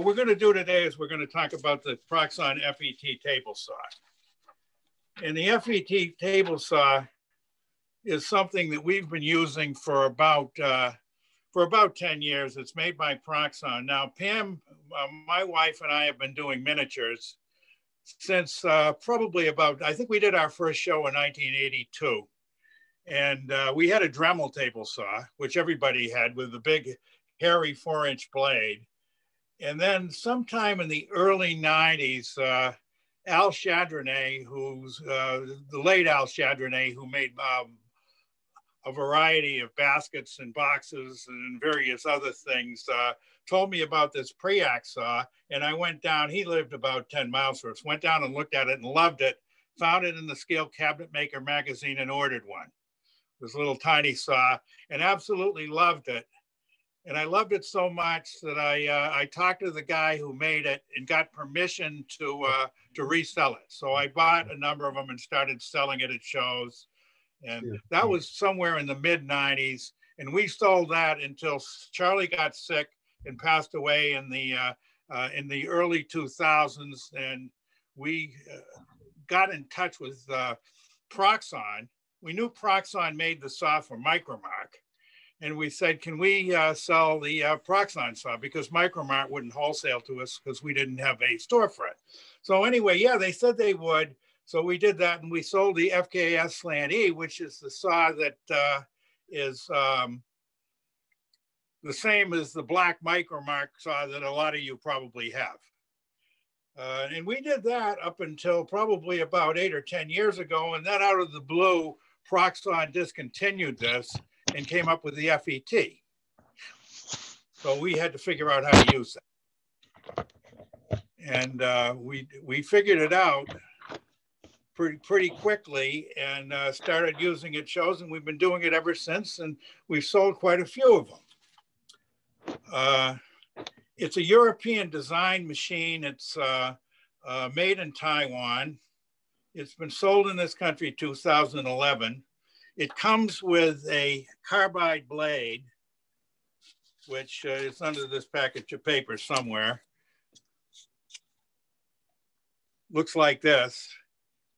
what we're going to do today is we're going to talk about the Proxxon FET table saw. And the FET table saw is something that we've been using for about uh, for about 10 years. It's made by Proxxon. Now, Pam, uh, my wife and I have been doing miniatures since uh, probably about, I think we did our first show in 1982. And uh, we had a Dremel table saw, which everybody had with the big hairy four inch blade. And then sometime in the early 90s, uh, Al Chardonnay, who's uh, the late Al Chardonnay, who made um, a variety of baskets and boxes and various other things, uh, told me about this Preac saw. And I went down, he lived about 10 miles from us, went down and looked at it and loved it, found it in the Scale Cabinet Maker magazine and ordered one. This little tiny saw and absolutely loved it and I loved it so much that I uh, I talked to the guy who made it and got permission to uh, to resell it. So I bought a number of them and started selling it at shows, and yeah. that was somewhere in the mid '90s. And we sold that until Charlie got sick and passed away in the uh, uh in the early 2000s, and we uh, got in touch with uh, Proxxon. We knew Proxxon made the software Micromark and we said, can we uh, sell the uh, Proxxon saw because Micromark wouldn't wholesale to us because we didn't have a storefront. So anyway, yeah, they said they would. So we did that and we sold the FKS Slant E, which is the saw that uh, is um, the same as the black Micromark saw that a lot of you probably have. Uh, and we did that up until probably about eight or 10 years ago. And then out of the blue, Proxxon discontinued this and came up with the FET. So we had to figure out how to use it. And uh, we, we figured it out pretty, pretty quickly and uh, started using it shows and we've been doing it ever since and we've sold quite a few of them. Uh, it's a European design machine. It's uh, uh, made in Taiwan. It's been sold in this country 2011. It comes with a carbide blade, which uh, is under this package of paper somewhere. Looks like this.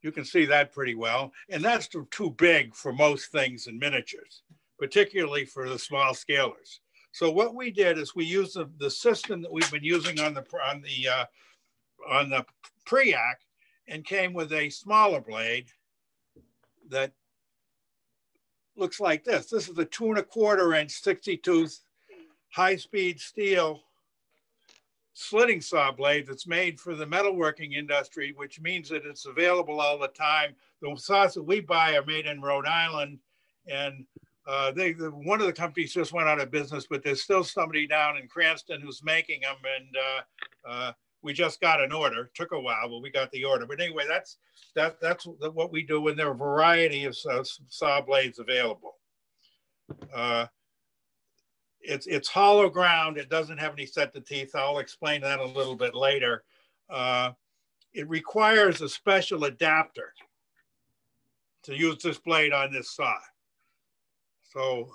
You can see that pretty well. And that's too big for most things in miniatures, particularly for the small scalers. So what we did is we used the, the system that we've been using on the on the uh, on the Preac and came with a smaller blade that looks like this. This is a two and a quarter inch 62 high speed steel slitting saw blade that's made for the metalworking industry, which means that it's available all the time. The saws that we buy are made in Rhode Island and uh, they, the, one of the companies just went out of business, but there's still somebody down in Cranston who's making them. And uh, uh, we just got an order. Took a while, but we got the order. But anyway, that's that that's what we do. And there are a variety of uh, saw blades available. Uh, it's it's hollow ground. It doesn't have any set to teeth. I'll explain that a little bit later. Uh, it requires a special adapter to use this blade on this saw. So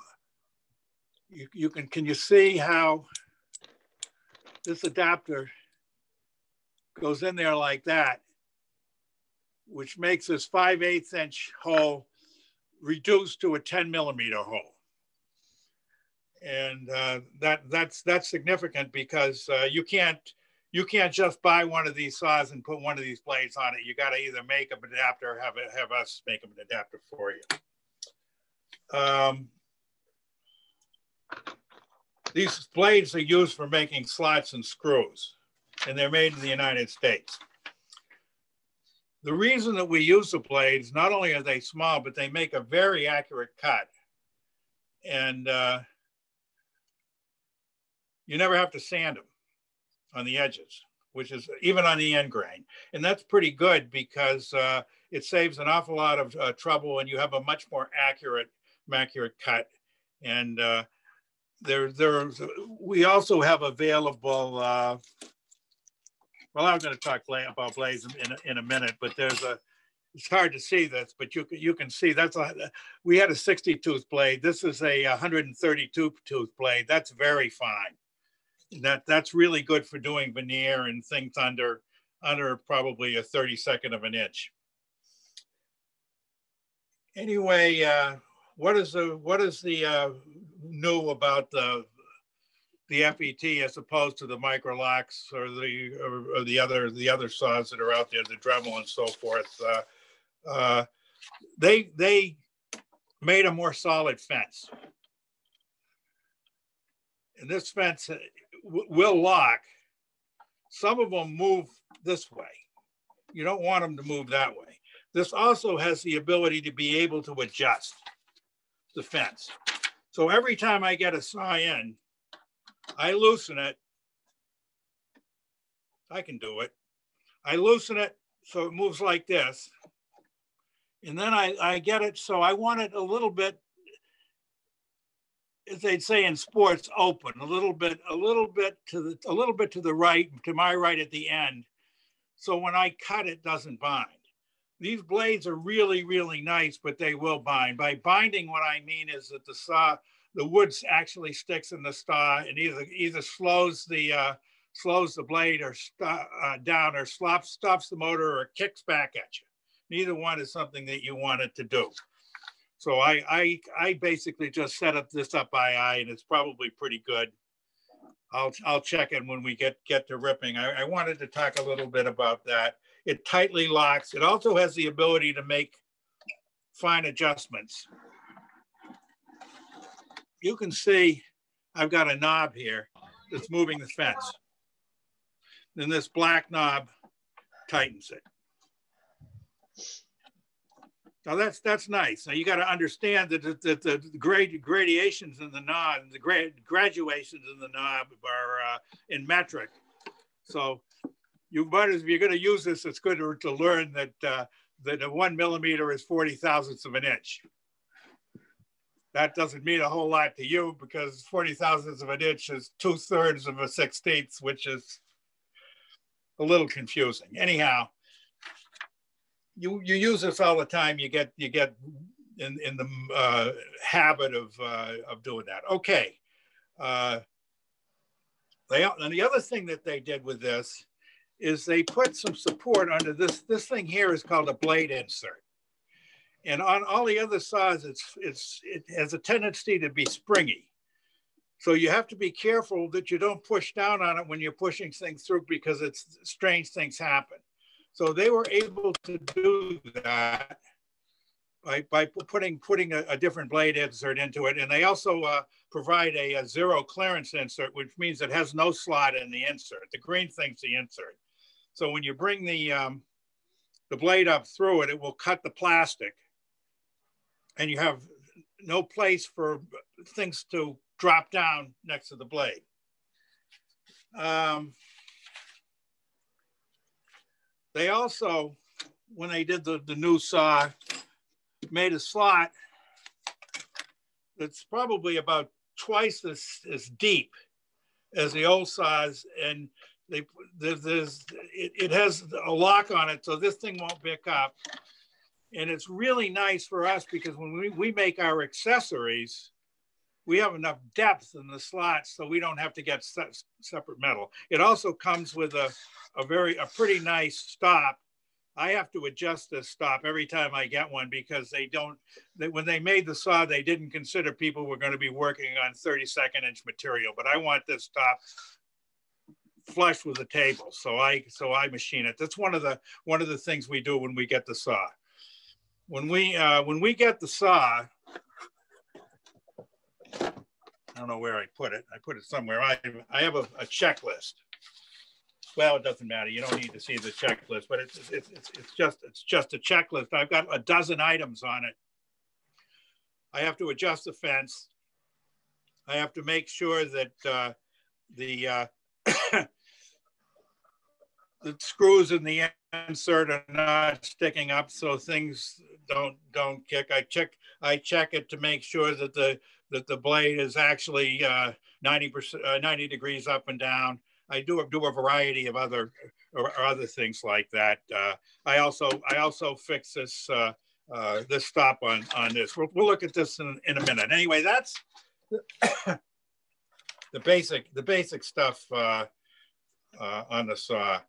you, you can, can you see how this adapter goes in there like that, which makes this 5 8 inch hole reduced to a 10 millimeter hole. And uh, that that's that's significant because uh, you can't you can't just buy one of these saws and put one of these blades on it. You got to either make an adapter or have it, have us make an adapter for you. Um, these blades are used for making slots and screws and they're made in the United States. The reason that we use the blades, not only are they small, but they make a very accurate cut. And uh, you never have to sand them on the edges, which is even on the end grain. And that's pretty good because uh, it saves an awful lot of uh, trouble and you have a much more accurate, accurate cut. And uh, there, there, we also have available uh, well, I'm going to talk about blades in a, in a minute, but there's a, it's hard to see this, but you can, you can see that's a, we had a 60 tooth blade. This is a 132 tooth blade. That's very fine. that that's really good for doing veneer and things under under probably a 32nd of an inch. Anyway, uh, what is the what is the uh, new about the the FET as opposed to the Microlox or the or, or, the other the other saws that are out there, the Dremel and so forth? Uh, uh, they they made a more solid fence, and this fence will lock. Some of them move this way. You don't want them to move that way. This also has the ability to be able to adjust the fence. So every time I get a saw in, I loosen it. I can do it. I loosen it so it moves like this. And then I, I get it so I want it a little bit as they'd say in sports, open a little bit, a little bit to the, a little bit to the right, to my right at the end. So when I cut, it doesn't bind. These blades are really, really nice, but they will bind. By binding, what I mean is that the saw, the wood actually sticks in the saw and either either slows the uh, slows the blade or uh, down or stops stops the motor or kicks back at you. Neither one is something that you want it to do. So I, I, I basically just set up this up by eye and it's probably pretty good. I'll, I'll check it when we get, get to ripping. I, I wanted to talk a little bit about that. It tightly locks. It also has the ability to make fine adjustments. You can see I've got a knob here that's moving the fence. Then this black knob tightens it. Now that's that's nice. Now you got to understand that, the, the, the grade gradations in the knob, the grad graduations in the knob are uh, in metric. So you might, if you're going to use this, it's good to, to learn that uh, that a one millimeter is forty thousandths of an inch. That doesn't mean a whole lot to you because forty thousandths of an inch is two thirds of a sixteenth, which is a little confusing. Anyhow, you you use this all the time. You get you get in in the uh, habit of uh, of doing that. Okay. Uh, they and the other thing that they did with this is they put some support under this. This thing here is called a blade insert. And on all the other sides, it's, it's, it has a tendency to be springy. So you have to be careful that you don't push down on it when you're pushing things through because it's strange things happen. So they were able to do that by, by putting, putting a, a different blade insert into it. And they also uh, provide a, a, zero clearance insert, which means it has no slot in the insert. The green thing's the insert. So when you bring the, um, the blade up through it, it will cut the plastic and you have no place for things to drop down next to the blade. Um, they also, when they did the, the new saw, made a slot that's probably about twice as, as deep as the old saws. And they there's, it, it has a lock on it, so this thing won't pick up. And it's really nice for us because when we, we make our accessories, we have enough depth in the slots so we don't have to get se separate metal. It also comes with a, a very, a pretty nice stop. I have to adjust this stop every time I get one because they don't, they, when they made the saw, they didn't consider people were going to be working on 32nd inch material, but I want this stop flush with the table. So I, so I machine it. That's one of the, one of the things we do when we get the saw. When we, uh, when we get the saw, I don't know where I put it. I put it somewhere. I, I have a, a checklist. Well, it doesn't matter. You don't need to see the checklist, but it's, it's, it's, it's just it's just a checklist. I've got a dozen items on it. I have to adjust the fence. I have to make sure that uh, the uh, the screws in the insert are not sticking up, so things don't don't kick. I check I check it to make sure that the that the blade is actually uh, 90 percent uh, 90 degrees up and down. I do do a variety of other or, or other things like that. Uh, I also I also fix this uh, uh, this stop on on this. We'll, we'll look at this in, in a minute. Anyway, that's the basic the basic stuff uh, uh, on the saw.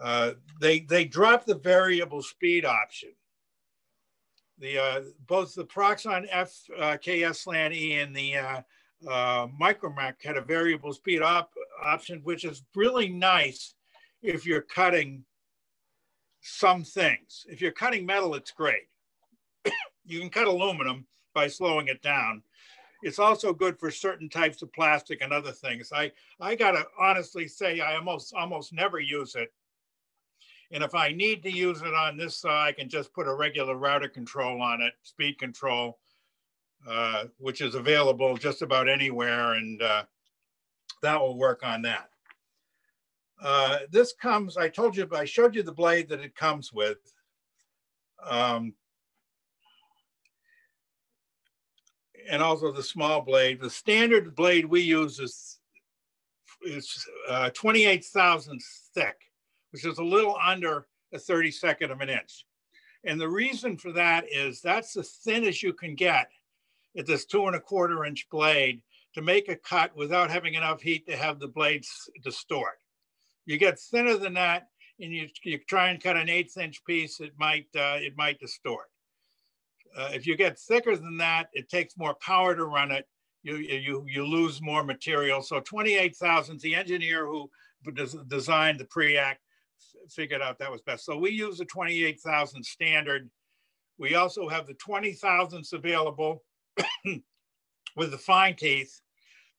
Uh, they they dropped the variable speed option. The uh, both the Proxxon FKS uh, Slant E and the uh, uh, Micromark had a variable speed op option, which is really nice if you're cutting some things. If you're cutting metal, it's great. you can cut aluminum by slowing it down. It's also good for certain types of plastic and other things. I, I gotta honestly say I almost almost never use it. And if I need to use it on this side, I can just put a regular router control on it, speed control, uh, which is available just about anywhere. And uh, that will work on that. Uh, this comes, I told you, I showed you the blade that it comes with. Um, and also the small blade. The standard blade we use is, is uh, 28 thousandths thick, which is a little under a 32nd of an inch. And the reason for that is that's as thin as you can get at this two and a quarter inch blade to make a cut without having enough heat to have the blades distort. You get thinner than that, and you, you try and cut an eighth inch piece, it might uh, it might distort. Uh, if you get thicker than that, it takes more power to run it. You you you lose more material. So 28 thousandths. The engineer who designed the Preac figured out that was best. So we use the 28 thousand standard. We also have the 20 thousandths available with the fine teeth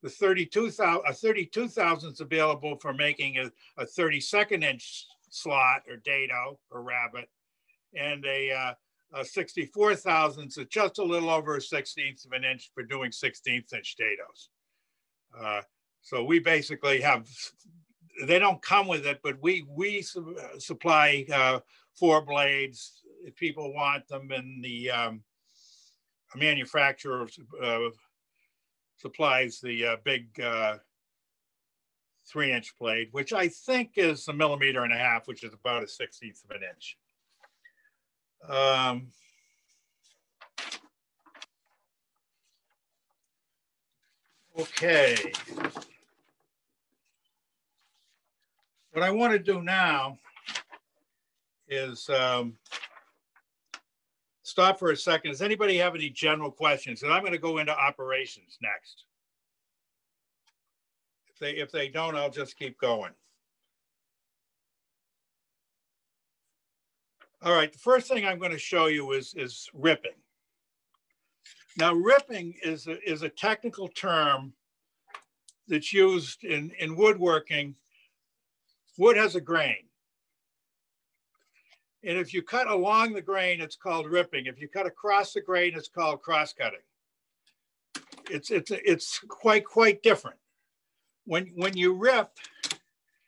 the 32,000 a 32 thousandths available for making a, a 32nd inch slot or dado or rabbit, and a, uh, a 64 thousandths just a little over a 16th of an inch for doing 16th inch dados. Uh, so we basically have, they don't come with it, but we, we su supply uh, four blades if people want them and the um, manufacturer uh, supplies the uh, big uh, three inch blade, which I think is a millimeter and a half, which is about a 16th of an inch. Um, okay. What I want to do now is um, stop for a second. Does anybody have any general questions? And I'm going to go into operations next. If they, if they don't, I'll just keep going. All right, the first thing I'm going to show you is, is ripping. Now, ripping is a, is a technical term that's used in, in woodworking. Wood has a grain. And if you cut along the grain, it's called ripping. If you cut across the grain, it's called cross cutting. It's, it's, it's quite, quite different. When, when you rip,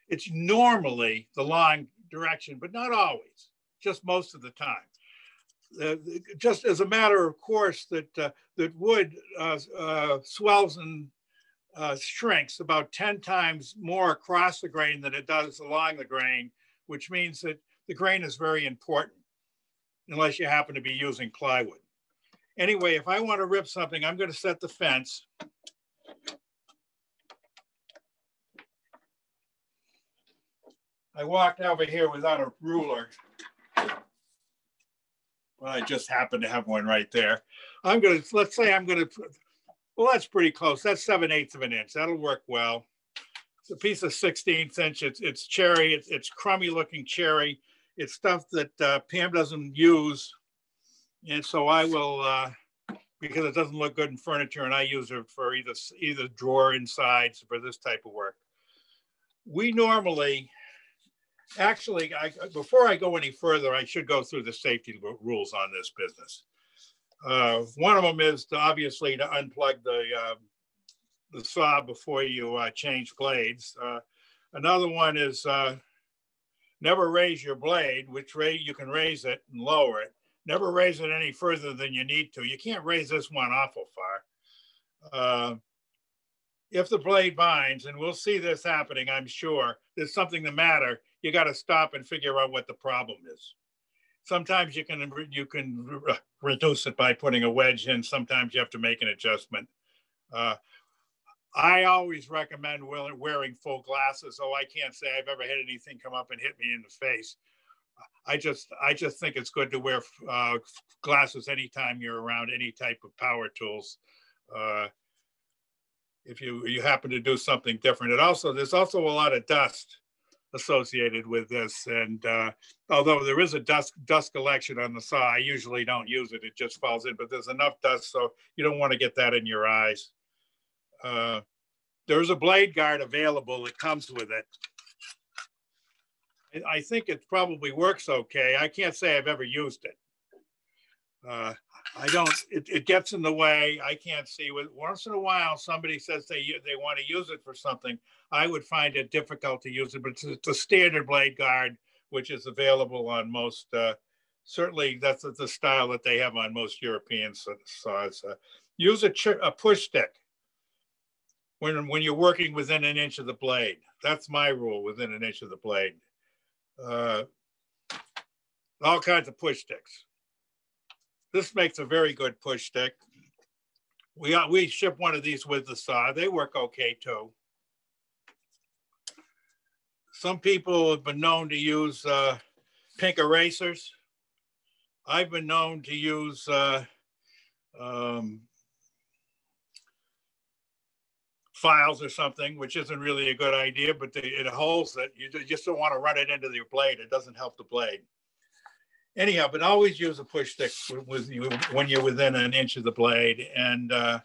it's normally the long direction, but not always, just most of the time. Uh, just as a matter of course that, uh, that wood uh, uh swells and uh, shrinks about 10 times more across the grain than it does along the grain, which means that the grain is very important unless you happen to be using plywood. Anyway, if I want to rip something, I'm going to set the fence. I walked over here without a ruler. Well, I just happen to have one right there. I'm going to, let's say I'm going to, well, that's pretty close. That's 7 eighths of an inch. That'll work well. It's a piece of 16th inch. It's, it's cherry. It's, it's crummy looking cherry it's stuff that uh, Pam doesn't use. And so I will, uh, because it doesn't look good in furniture and I use it for either, either drawer insides for this type of work. We normally, actually, I, before I go any further, I should go through the safety rules on this business. Uh, one of them is to obviously to unplug the, uh, the saw before you uh, change blades. Uh, another one is uh, Never raise your blade, which rate you can raise it and lower it. Never raise it any further than you need to. You can't raise this one awful far. Uh, if the blade binds, and we'll see this happening, I'm sure, there's something the matter, you got to stop and figure out what the problem is. Sometimes you can you can re reduce it by putting a wedge in. Sometimes you have to make an adjustment. Uh, I always recommend wearing full glasses, so I can't say I've ever had anything come up and hit me in the face. I just I just think it's good to wear uh, glasses anytime you're around any type of power tools. Uh, if you you happen to do something different, it also there's also a lot of dust associated with this, and uh, although there is a dust dust collection on the saw, I usually don't use it; it just falls in. But there's enough dust, so you don't want to get that in your eyes. Uh, there's a blade guard available that comes with it. I think it probably works okay. I can't say I've ever used it. Uh, I don't, it, it, gets in the way. I can't see once in a while, somebody says they, they want to use it for something. I would find it difficult to use it, but it's, it's a standard blade guard, which is available on most, uh, certainly that's the style that they have on most European saws. Uh, use a, a push stick when, when you're working within an inch of the blade. That's my rule, within an inch of the blade uh, all kinds of push sticks. This makes a very good push stick. We, we ship one of these with the saw. They work okay too. Some people have been known to use uh, pink erasers. I've been known to use uh, um, files or something, which isn't really a good idea, but it holds it. You just don't want to run it into your blade. It doesn't help the blade. Anyhow, but always use a push stick with when you're within an inch of the blade. And uh,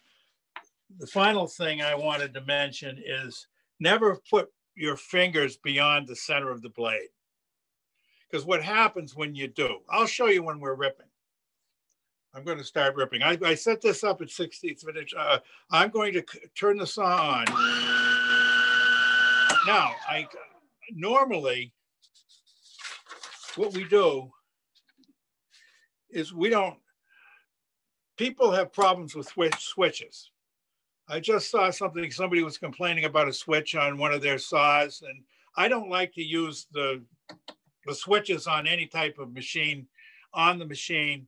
the final thing I wanted to mention is never put your fingers beyond the center of the blade. Because what happens when you do, I'll show you when we're ripping. I'm going to start ripping. I, I set this up at 16th minute. Uh, I'm going to turn the saw on. Now, I normally what we do is we don't. People have problems with switch switches. I just saw something. Somebody was complaining about a switch on one of their saws, and I don't like to use the the switches on any type of machine on the machine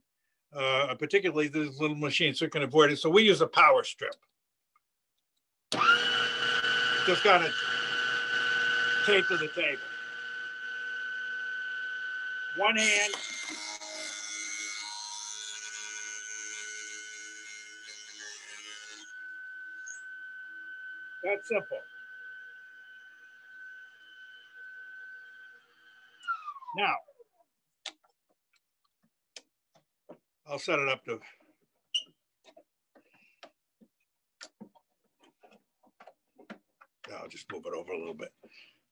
uh, particularly these little machines that can avoid it. So we use a power strip. Just got it taped to the table. One hand. That's simple. Now, I'll set it up to I'll just move it over a little bit.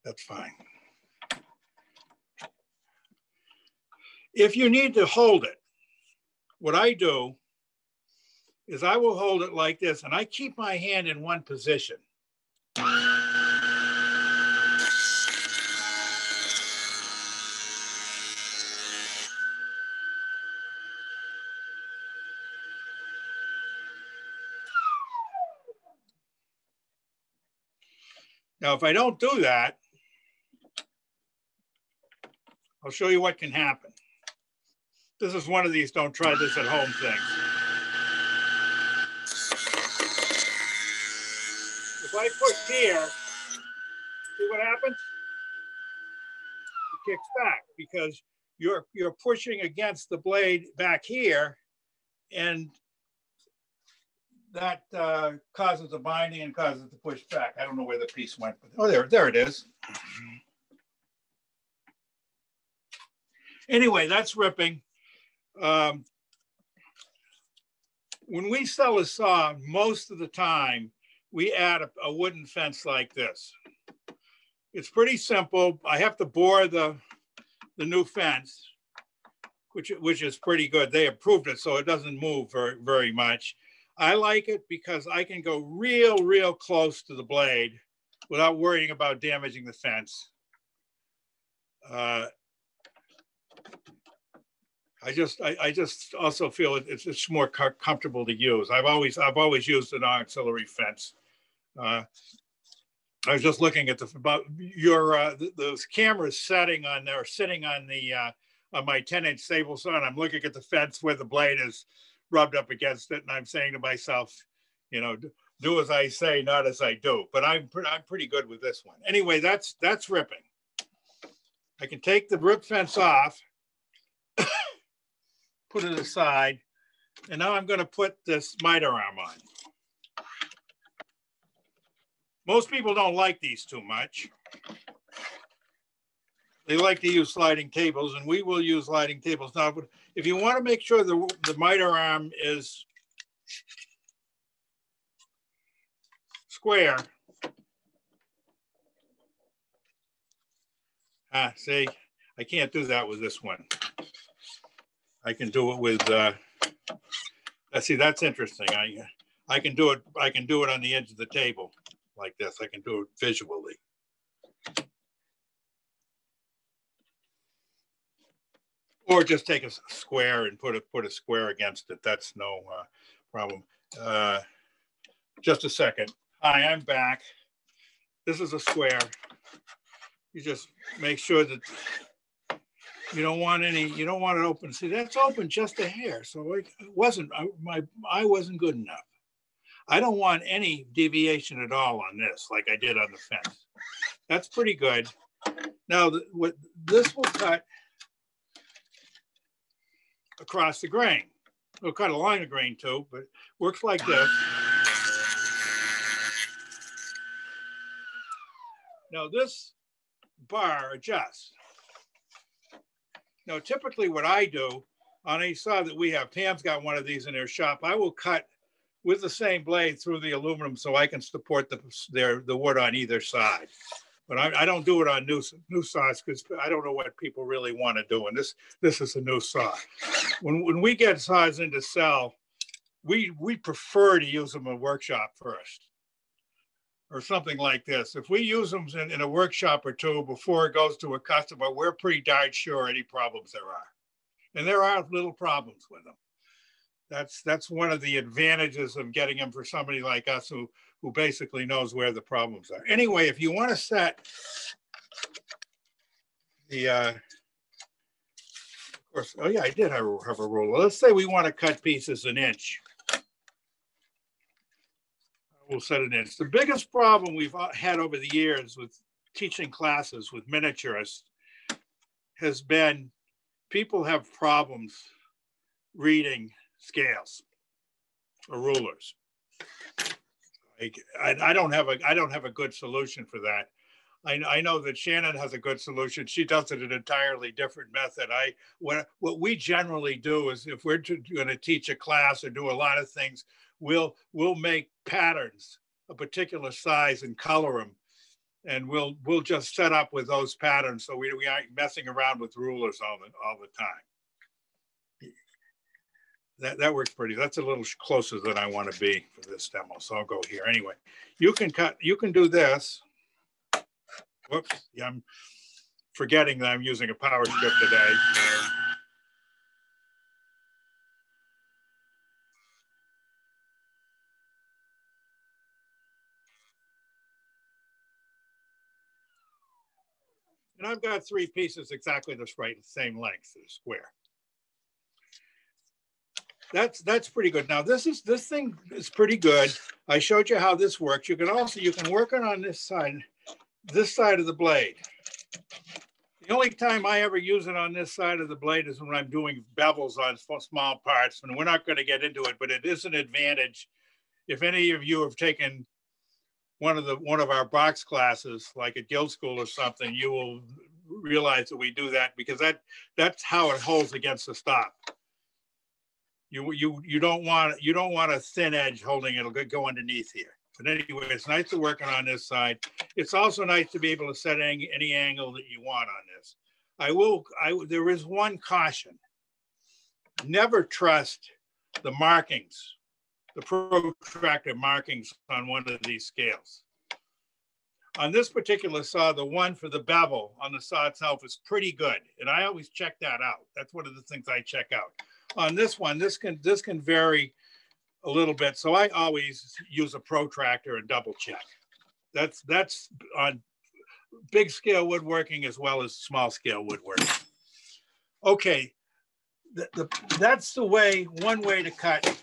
That's fine. If you need to hold it, what I do is I will hold it like this and I keep my hand in one position. Now, if I don't do that, I'll show you what can happen. This is one of these don't try this at home things. If I push here, see what happens? It kicks back because you're you're pushing against the blade back here and that uh, causes a binding and causes the push back. I don't know where the piece went, but oh, there, there it is. Anyway, that's ripping. Um, when we sell a saw, most of the time we add a, a wooden fence like this. It's pretty simple. I have to bore the, the new fence, which, which is pretty good. They approved it, so it doesn't move very, very much. I like it because I can go real, real close to the blade without worrying about damaging the fence. Uh, I just, I, I, just also feel it's, it's more comfortable to use. I've always, I've always used an auxiliary fence. Uh, I was just looking at the about your uh, those cameras setting on there, sitting on the uh, on my 10 inch stable saw. and I'm looking at the fence where the blade is rubbed up against it. And I'm saying to myself, you know, do as I say, not as I do. But I'm pre- I'm pretty good with this one. Anyway, that's that's ripping. I can take the rip fence off, put it aside, and now I'm going to put this miter arm on. Most people don't like these too much. They like to use sliding tables, and we will use sliding tables. Now, if you want to make sure the, the miter arm is square, ah, see, I can't do that with this one. I can do it with, uh, let's see, that's interesting. I, I can do it, I can do it on the edge of the table like this. I can do it visually. Or just take a square and put a put a square against it. That's no uh, problem. Uh, just a second. Hi, I'm back. This is a square. You just make sure that you don't want any. You don't want it open. See, that's open just a hair. So it wasn't. I, my eye wasn't good enough. I don't want any deviation at all on this, like I did on the fence. That's pretty good. Now, what this will cut across the grain. It'll cut along the grain too, but works like this. Now this bar adjusts. Now, typically what I do on a saw that we have, Pam's got one of these in her shop, I will cut with the same blade through the aluminum so I can support the, their, the wood on either side. But I, I don't do it on new, new saws because I don't know what people really want to do. And this, this is a new saw. When, when we get saws into sell, we, we prefer to use them in workshop first or something like this. If we use them in, in a workshop or two before it goes to a customer, we're pretty darn sure any problems there are. And there are little problems with them that's that's one of the advantages of getting them for somebody like us who who basically knows where the problems are. Anyway, if you want to set the uh, of course, oh yeah, I did have a, have a ruler. Let's say we want to cut pieces an inch. We'll set an inch. The biggest problem we've had over the years with teaching classes with miniaturists has been people have problems reading scales or rulers. I, I don't have a I don't have a good solution for that. I, I know that Shannon has a good solution. She does it an entirely different method. I what what we generally do is if we're going to teach a class or do a lot of things, we'll we'll make patterns a particular size and color them, and we'll we'll just set up with those patterns so we, we aren't messing around with rulers all the all the time that, that works pretty, that's a little closer than I want to be for this demo. So I'll go here anyway. You can cut, you can do this. Whoops, yeah, I'm forgetting that I'm using a power strip today. And I've got three pieces exactly right, same length, square that's that's pretty good. Now this is this thing is pretty good. I showed you how this works. You can also you can work it on this side, this side of the blade. The only time I ever use it on this side of the blade is when I'm doing bevels on small parts, and we're not going to get into it, but it is an advantage. If any of you have taken one of the one of our box classes, like at Guild School or something, you will realize that we do that because that that's how it holds against the stop. You you you don't want you don't want a thin edge holding it'll go underneath here. But anyway, it's nice to working on this side. It's also nice to be able to set any, any angle that you want on this. I will. I there is one caution. Never trust the markings, the protractor markings on one of these scales. On this particular saw, the one for the bevel on the saw itself is pretty good. And I always check that out. That's one of the things I check out on this one, this can this can vary a little bit. So I always use a protractor and double check. That's that's on big scale woodworking as well as small scale woodworking. Okay, the, the, that's the way, one way to cut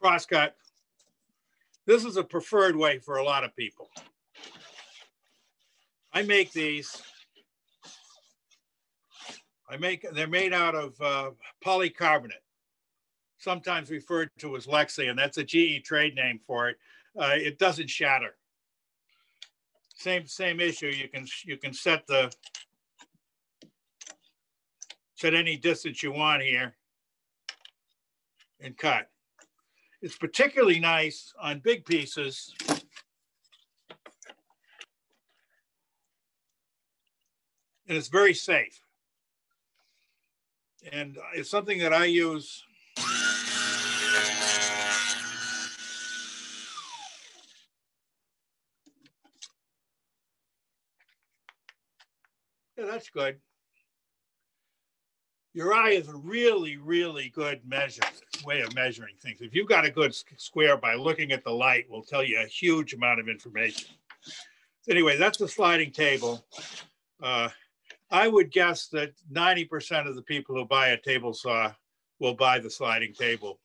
crosscut. This is a preferred way for a lot of people. I make these. I make, they're made out of uh, polycarbonate, sometimes referred to as Lexan, and that's a GE trade name for it. Uh, it doesn't shatter. Same, same issue. You can, you can set the, set any distance you want here and cut. It's particularly nice on big pieces. And it's very safe. And it's something that I use. Yeah, that's good. Your eye is a really, really good measure, way of measuring things. If you've got a good square by looking at the light, will tell you a huge amount of information. So anyway, that's the sliding table. Uh, I would guess that 90% of the people who buy a table saw will buy the sliding table.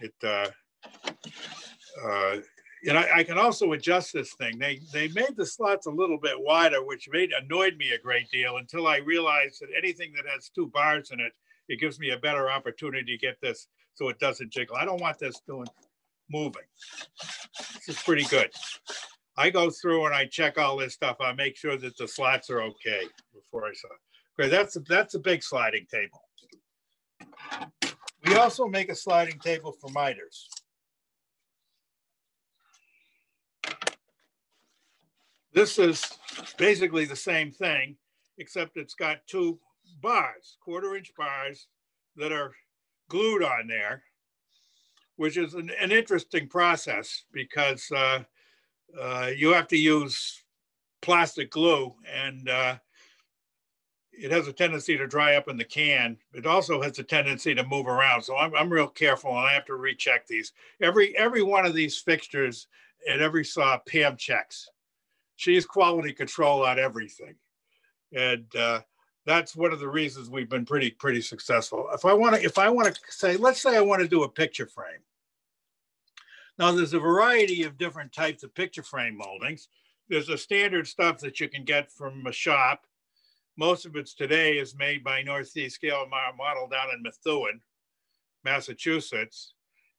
It, uh, uh, and I, I, can also adjust this thing. They they made the slots a little bit wider, which made annoyed me a great deal until I realized that anything that has two bars in it, it gives me a better opportunity to get this so it doesn't jiggle. I don't want this doing moving. This is pretty good. I go through and I check all this stuff. I make sure that the slots are okay before I saw. Okay, that's a, that's a big sliding table. We also make a sliding table for miters. This is basically the same thing, except it's got two bars, quarter inch bars that are glued on there, which is an, an interesting process because uh, uh, you have to use plastic glue and uh, it has a tendency to dry up in the can. It also has a tendency to move around. So I'm, I'm real careful and I have to recheck these. Every, every one of these fixtures at every saw Pam checks she's quality control on everything. And uh, that's one of the reasons we've been pretty, pretty successful. If I want to, if I want to say, let's say I want to do a picture frame. Now there's a variety of different types of picture frame moldings. There's a standard stuff that you can get from a shop. Most of it's today is made by Northeast Scale Model down in Methuen, Massachusetts.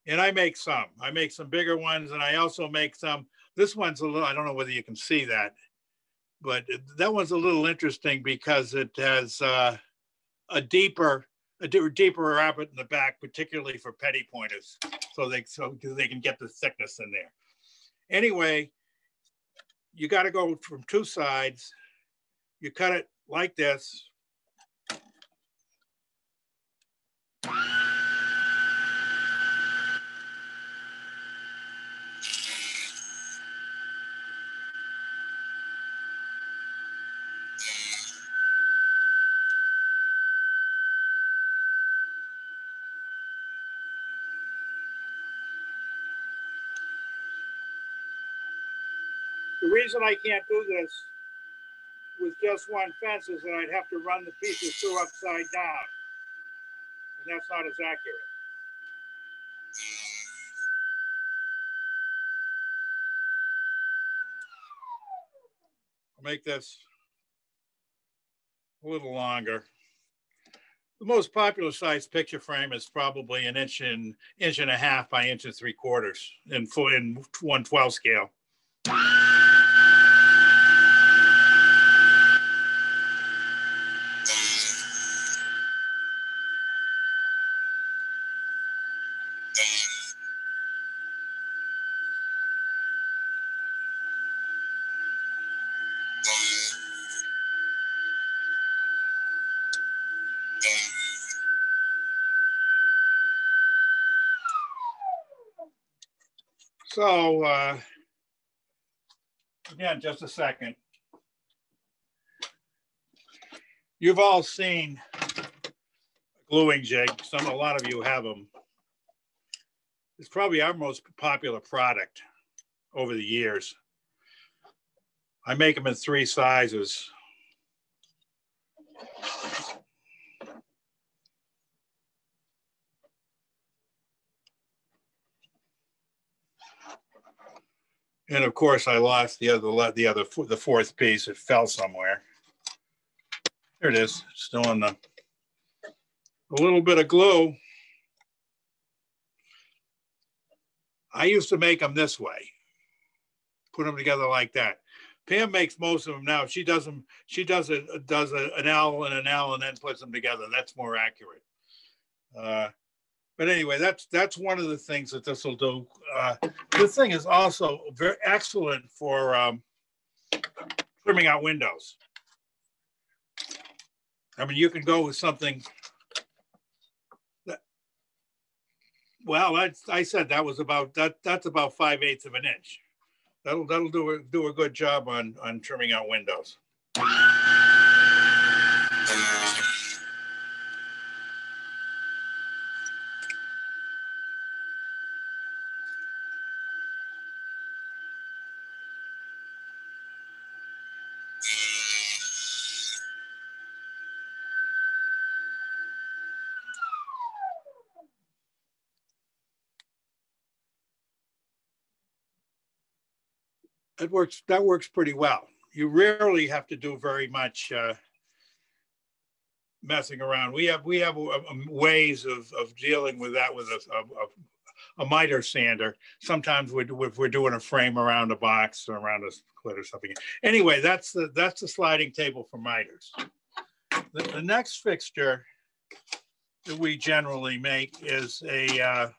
And I make some. I make some bigger ones, and I also make some this one's a little, I don't know whether you can see that, but that one's a little interesting because it has uh, a deeper, a deeper rabbet in the back, particularly for petit pointers. So they, so they can get the thickness in there. Anyway, you got to go from two sides. You cut it like this. Reason I can't do this with just one fence is that I'd have to run the pieces through upside down. And that's not as accurate. I'll make this a little longer. The most popular size picture frame is probably an inch and inch and a half by inch and three quarters in in 112 scale. So, uh, again, just a second. You've all seen gluing jig. Some, a lot of you have them. It's probably our most popular product over the years. I make them in three sizes. And of course, I lost the other, the other, the fourth piece. It fell somewhere. There it is, still in the, a little bit of glue. I used to make them this way, put them together like that. Pam makes most of them now. She does them. She does it. Does a, an L and an L and then puts them together. That's more accurate. Uh, but anyway, that's that's one of the things that this will do. Uh, this thing is also very excellent for um, trimming out windows. I mean, you can go with something. Well, I, I said that was about that. That's about five eighths of an inch that'll that'll do a do a good job on on trimming out windows. It works. That works pretty well. You rarely have to do very much uh, messing around. We have we have uh, um, ways of, of dealing with that with a, a, a miter sander. Sometimes we if we're doing a frame around a box or around a clit or something. Anyway, that's the that's the sliding table for miters. The, the next fixture that we generally make is a uh,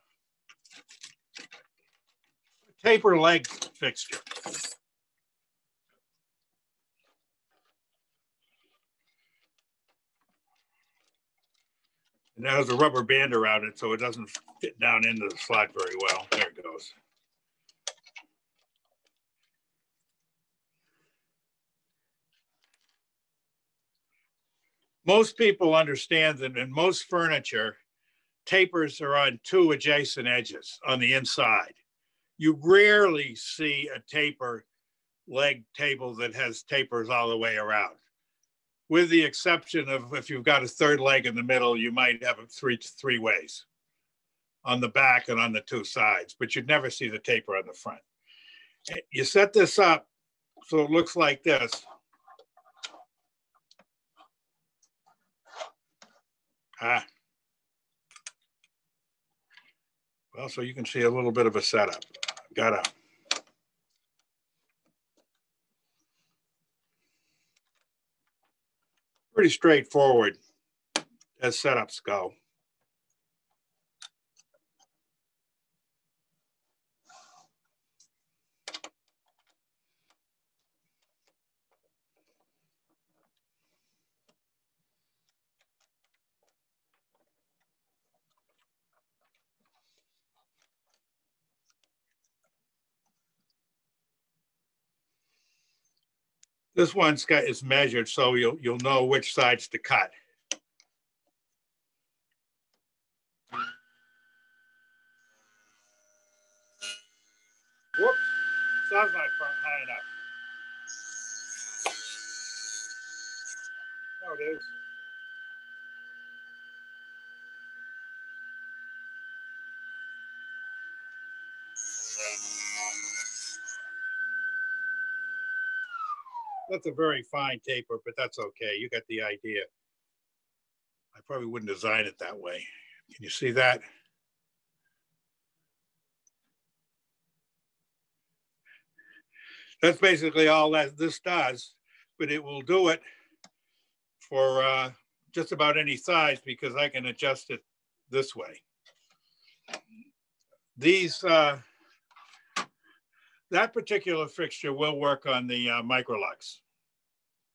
taper leg fixture. And that has a rubber band around it, so it doesn't fit down into the slot very well. There it goes. Most people understand that in most furniture, tapers are on two adjacent edges on the inside. You rarely see a taper leg table that has tapers all the way around with the exception of if you've got a third leg in the middle, you might have it three three ways on the back and on the two sides, but you'd never see the taper on the front. You set this up so it looks like this. Ah. Well, so you can see a little bit of a setup. Got a pretty straightforward as setups go. This one's got is measured, so you'll you'll know which sides to cut. Whoops, saw's not high enough. There it is. That's a very fine taper, but that's okay. You got the idea. I probably wouldn't design it that way. Can you see that? That's basically all that this does, but it will do it for uh, just about any size because I can adjust it this way. These uh, that particular fixture will work on the uh, Microlux.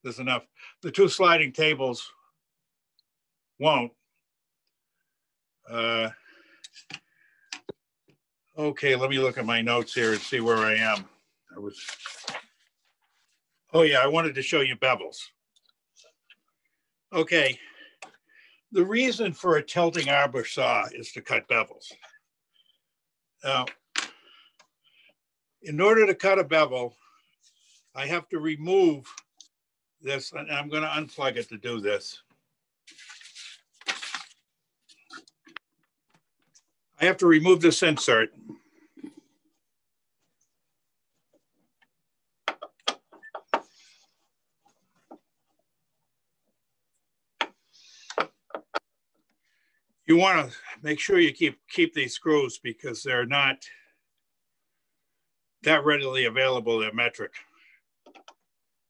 There's enough. The two sliding tables won't. Uh, okay, let me look at my notes here and see where I am. I was, oh yeah, I wanted to show you bevels. Okay, the reason for a tilting arbor saw is to cut bevels. Now, in order to cut a bevel, I have to remove this, and I'm gonna unplug it to do this. I have to remove this insert. You want to make sure you keep keep these screws because they're not that readily available. They're metric.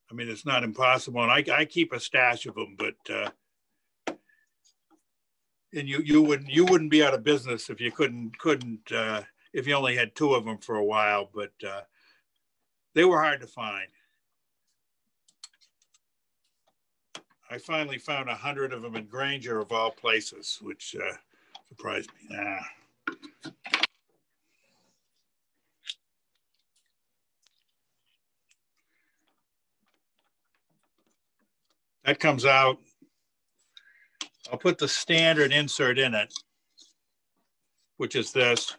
I mean, it's not impossible, and I, I keep a stash of them, but uh, and you you wouldn't you wouldn't be out of business if you couldn't couldn't uh, if you only had two of them for a while. But uh, they were hard to find. I finally found a hundred of them in Grainger of all places, which uh, surprised me. Ah. That comes out. I'll put the standard insert in it, which is this.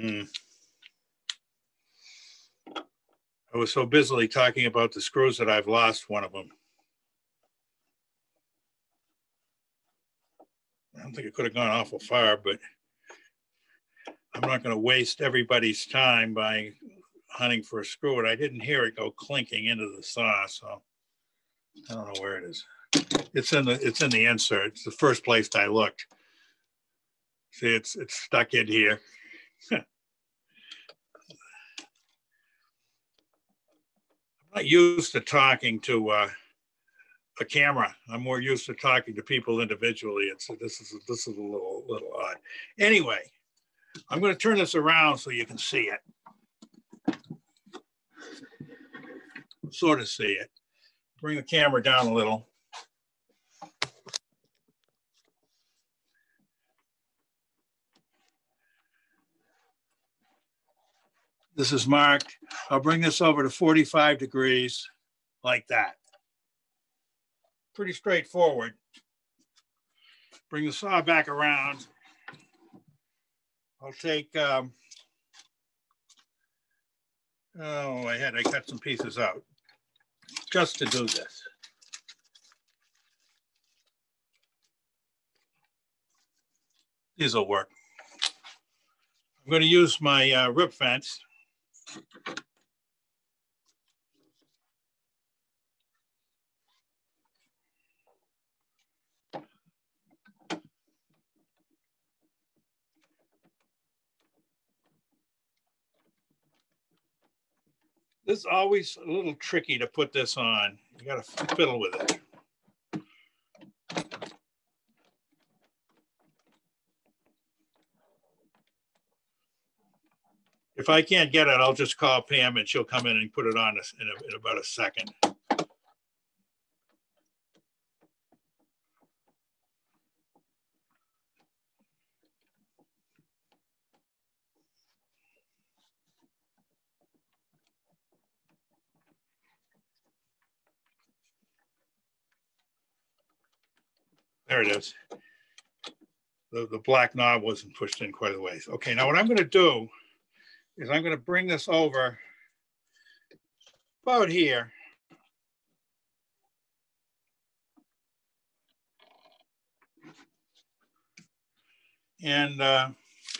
Hmm. I was so busily talking about the screws that I've lost one of them. I don't think it could have gone awful far, but I'm not going to waste everybody's time by hunting for a screw. And I didn't hear it go clinking into the saw, so I don't know where it is. It's in the it's in the insert. It's the first place I looked. See, it's it's stuck in here. not used to talking to uh, a camera. I'm more used to talking to people individually. It's this is this is a little little odd. Anyway, I'm going to turn this around so you can see it, sort of see it. Bring the camera down a little. This is marked. I'll bring this over to 45 degrees like that. Pretty straightforward. Bring the saw back around. I'll take, um, oh, I had, I cut some pieces out just to do this. These will work. I'm going to use my uh, rip fence. This is always a little tricky to put this on. You got to fiddle with it. If I can't get it, I'll just call Pam and she'll come in and put it on in, a, in about a second. There it is. The, the black knob wasn't pushed in quite a ways. Okay, now what I'm going to do is I'm going to bring this over about here. And uh,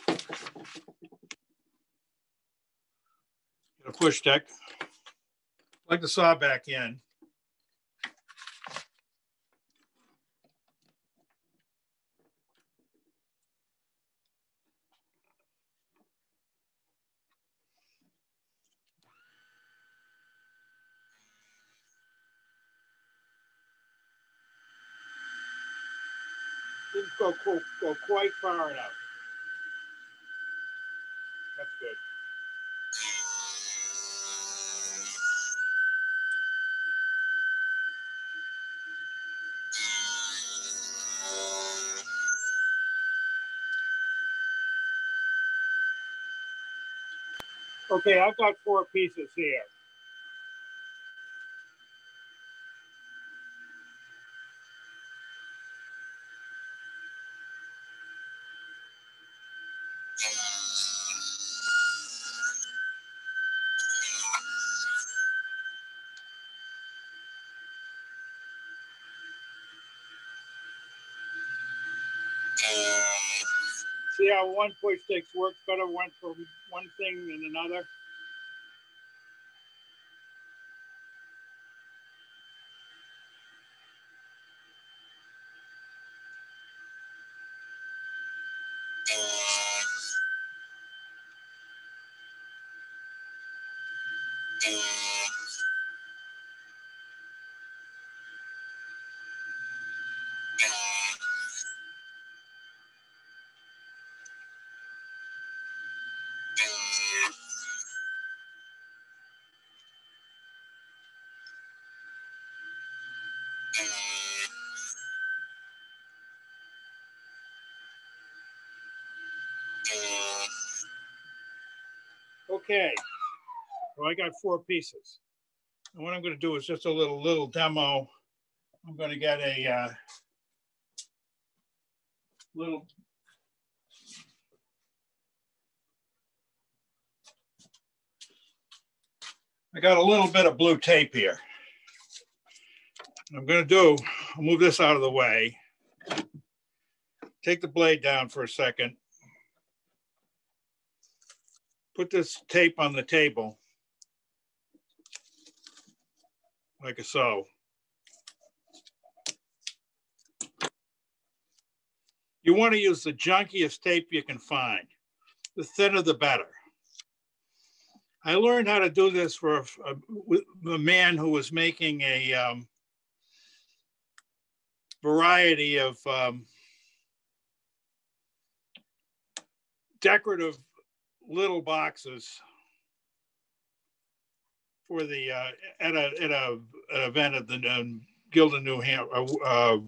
a push deck, plug the saw back in. Go, go, go quite far enough. That's good. Okay, I've got four pieces here. One push stick works better one for one thing than another? Okay, so I got four pieces. And what I'm gonna do is just a little, little demo. I'm gonna get a uh, little I got a little bit of blue tape here. I'm gonna do, I'll move this out of the way. Take the blade down for a second. Put this tape on the table. Like so. You wanna use the junkiest tape you can find. The thinner, the better. I learned how to do this for a, a, a man who was making a um, variety of um, decorative little boxes for the uh, at a at a an event at the um, of New Ham uh, uh,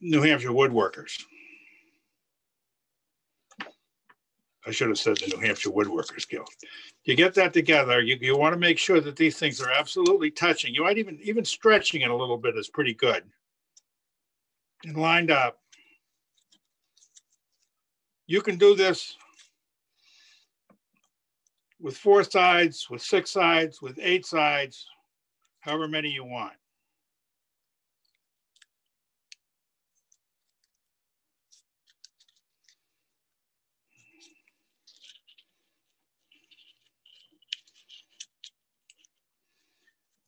New Hampshire Woodworkers. I should have said the New Hampshire Woodworkers Guild. You get that together, you, you want to make sure that these things are absolutely touching. You might even, even stretching it a little bit is pretty good. And lined up. You can do this with four sides, with six sides, with eight sides, however many you want.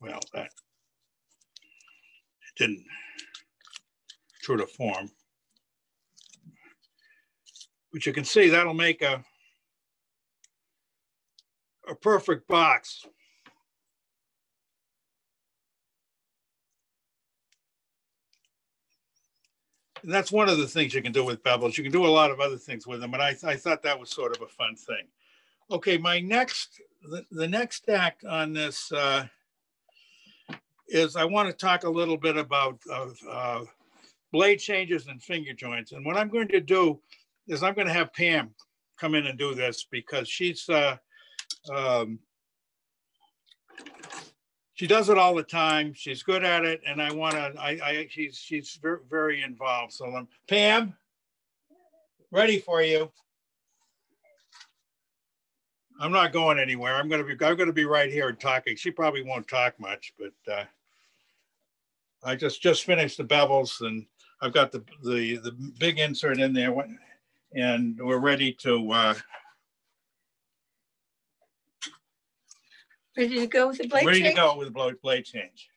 well, that didn't true to form. But you can see that'll make a, a perfect box. And that's one of the things you can do with bevels. You can do a lot of other things with them, but I, I thought that was sort of a fun thing. Okay, my next, the, the next act on this uh, is I want to talk a little bit about uh, uh, blade changes and finger joints. And what I'm going to do is I'm going to have Pam come in and do this because she's uh, um, she does it all the time. She's good at it, and I want to. I, I she's she's very very involved. So I'm Pam, ready for you. I'm not going anywhere. I'm going to be I'm going to be right here and talking. She probably won't talk much, but uh, I just just finished the bevels and I've got the the the big insert in there and we're ready to uh, ready to go with the blade ready change? to go with the blade change.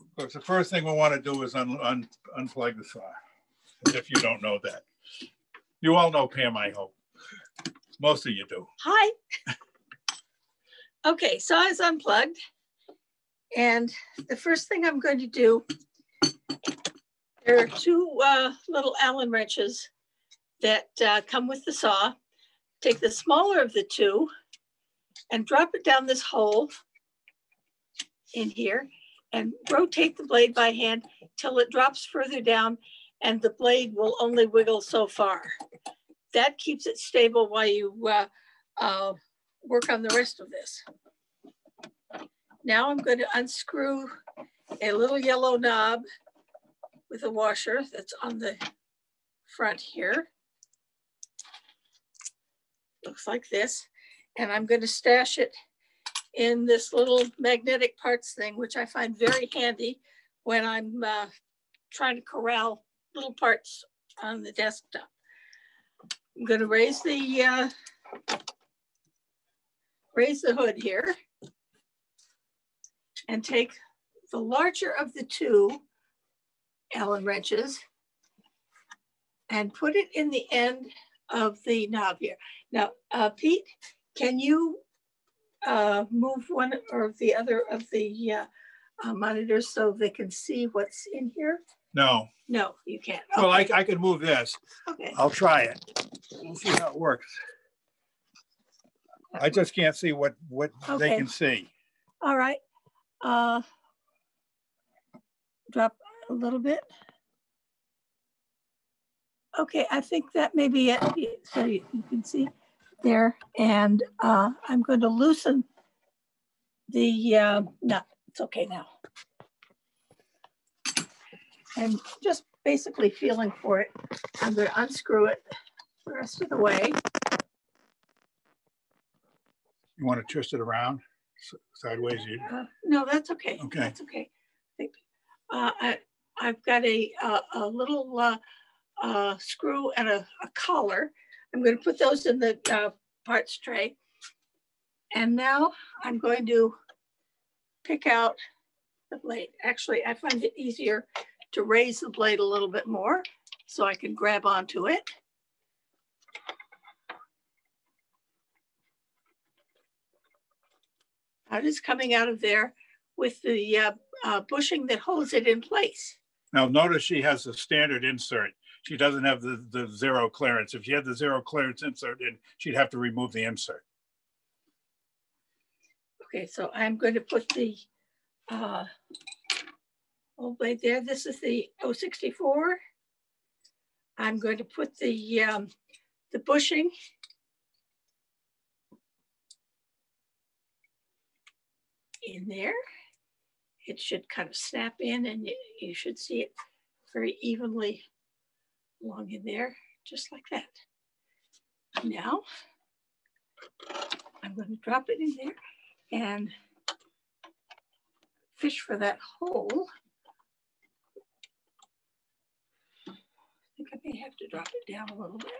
Of course, the first thing we want to do is un, un, unplug the saw, if you don't know that. You all know Pam, I hope. Most of you do. Hi. okay, saw is unplugged. And the first thing I'm going to do, there are two uh, little Allen wrenches that uh, come with the saw. Take the smaller of the two and drop it down this hole in here and rotate the blade by hand till it drops further down and the blade will only wiggle so far. That keeps it stable while you uh, uh, work on the rest of this. Now I'm going to unscrew a little yellow knob with a washer that's on the front here. Looks like this. And I'm going to stash it in this little magnetic parts thing, which I find very handy when I'm uh, trying to corral little parts on the desktop. I'm gonna raise the, uh, raise the hood here and take the larger of the two Allen wrenches and put it in the end of the knob here. Now, uh, Pete, can you uh, move one or the other of the uh, uh, monitors so they can see what's in here? No, No, you can't. well, I, I can move this. Okay, I'll try it. We'll see how it works. I just can't see what, what they can see. all right. Uh, Drop a little bit. Okay, I think that may be it, so you you can see there. And uh, I'm going to loosen the, uh, no, it's okay now. I'm just basically feeling for it. I'm going to unscrew it the rest of the way. You want to twist it around sideways? You, Uh, No, that's okay. Okay. That's okay. Thank- Uh, I, I've got a, a, a little, uh, screw and a, a collar. I'm gonna put those in the, uh, parts tray. And now I'm going to pick out the blade. Actually, I find it easier to raise the blade a little bit more so I can grab onto it. It is coming out of there with the uh, uh, bushing that holds it in place. now notice she has a standard insert. She doesn't have the, the zero clearance. If she had the zero clearance insert in, she'd have to remove the insert. Okay, so I'm going to put the uh, old blade there. This is the 064. I'm going to put the um, the bushing in there. It should kind of snap in and you, you should see it very evenly along in there, just like that. Now, I'm going to drop it in there and fish for that hole. I think I may have to drop it down a little bit.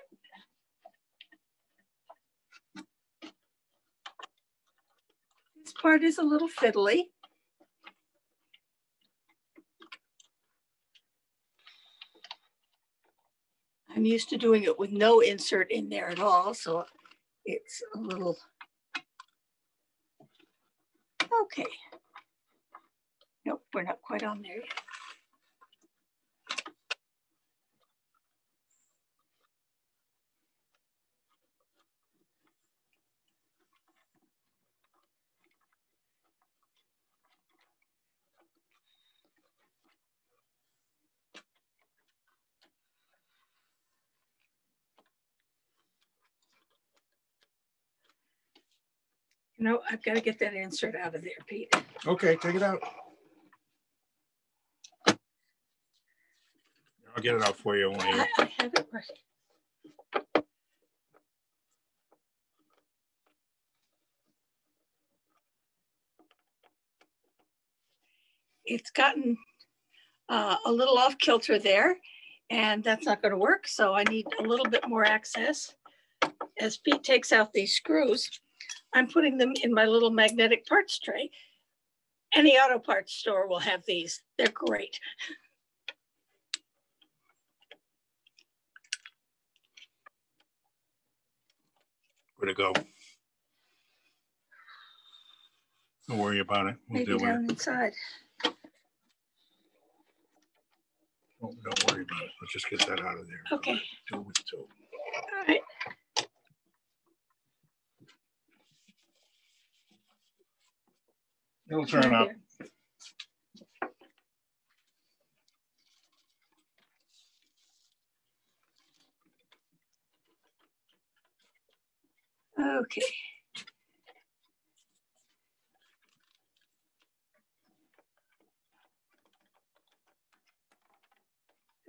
This part is a little fiddly. I'm used to doing it with no insert in there at all, so it's a little Okay. Nope, we're not quite on there yet. Know, I've got to get that insert out of there, Pete. Okay, take it out. I'll get it out for you. when you- I I have it right. It's gotten uh, a little off kilter there, and that's not going to work. So I need a little bit more access. As Pete takes out these screws, I'm putting them in my little magnetic parts tray. Any auto parts store will have these. They're great. Where to go? Don't worry about it. We'll Maybe deal with it. down inside. Don't don't worry about it. Let's just get that out of there. Okay. Do what to. All right. It'll turn up. Okay.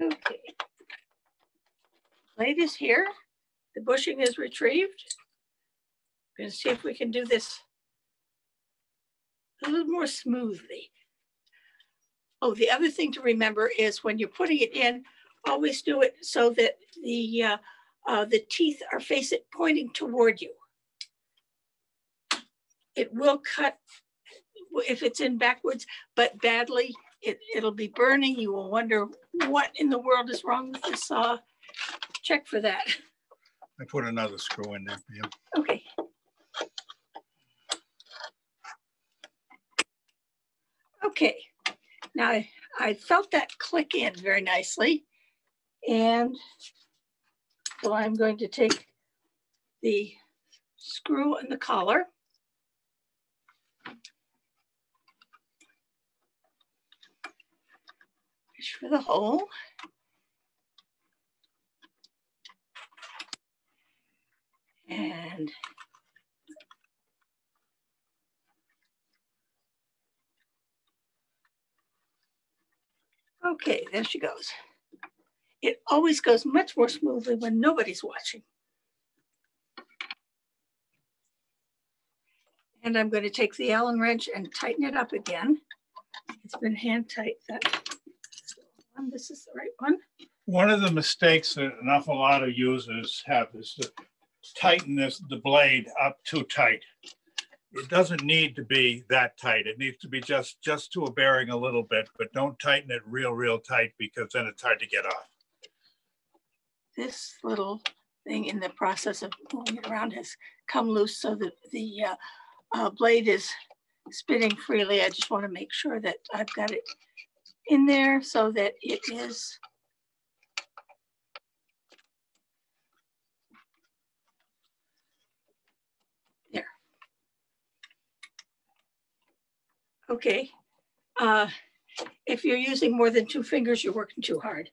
Okay. Light is here. The bushing is retrieved. Gonna see if we can do this a little more smoothly. Oh, the other thing to remember is when you're putting it in, always do it so that the, uh, uh, the teeth are facing, pointing toward you. It will cut if it's in backwards, but badly, it, it'll be burning. You will wonder what in the world is wrong with the saw. Check for that. I put another screw in there. for you. Okay. Okay, now I, I felt that click in very nicely. And so I'm going to take the screw and the collar. Fish for the hole. And Okay, there she goes. It always goes much more smoothly when nobody's watching. And I'm going to take the Allen wrench and tighten it up again. It's been hand tight. That this is the right one. One of the mistakes that an awful lot of users have is to tighten this the blade up too tight. It doesn't need to be that tight. It needs to be just just to a bearing a little bit, but don't tighten it real, real tight because then it's hard to get off. This little thing in the process of moving it around has come loose so that the uh, uh, blade is spinning freely. I just want to make sure that I've got it in there so that it is there. Okay. Uh, if you're using more than two fingers, you're working too hard.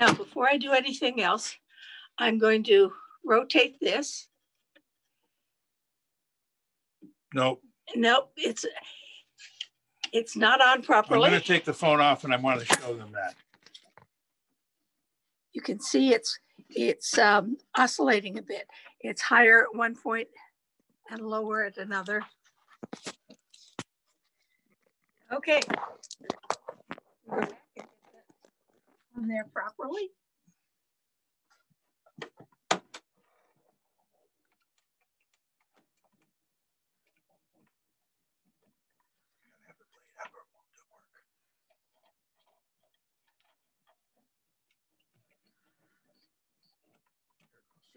Now, before I do anything else, I'm going to rotate this. Nope. Nope, it's it's not on properly. I'm going to take the phone off and I want to show them that. You can see it's it's um, oscillating a bit. It's higher at one point and lower at another. Okay. On there properly.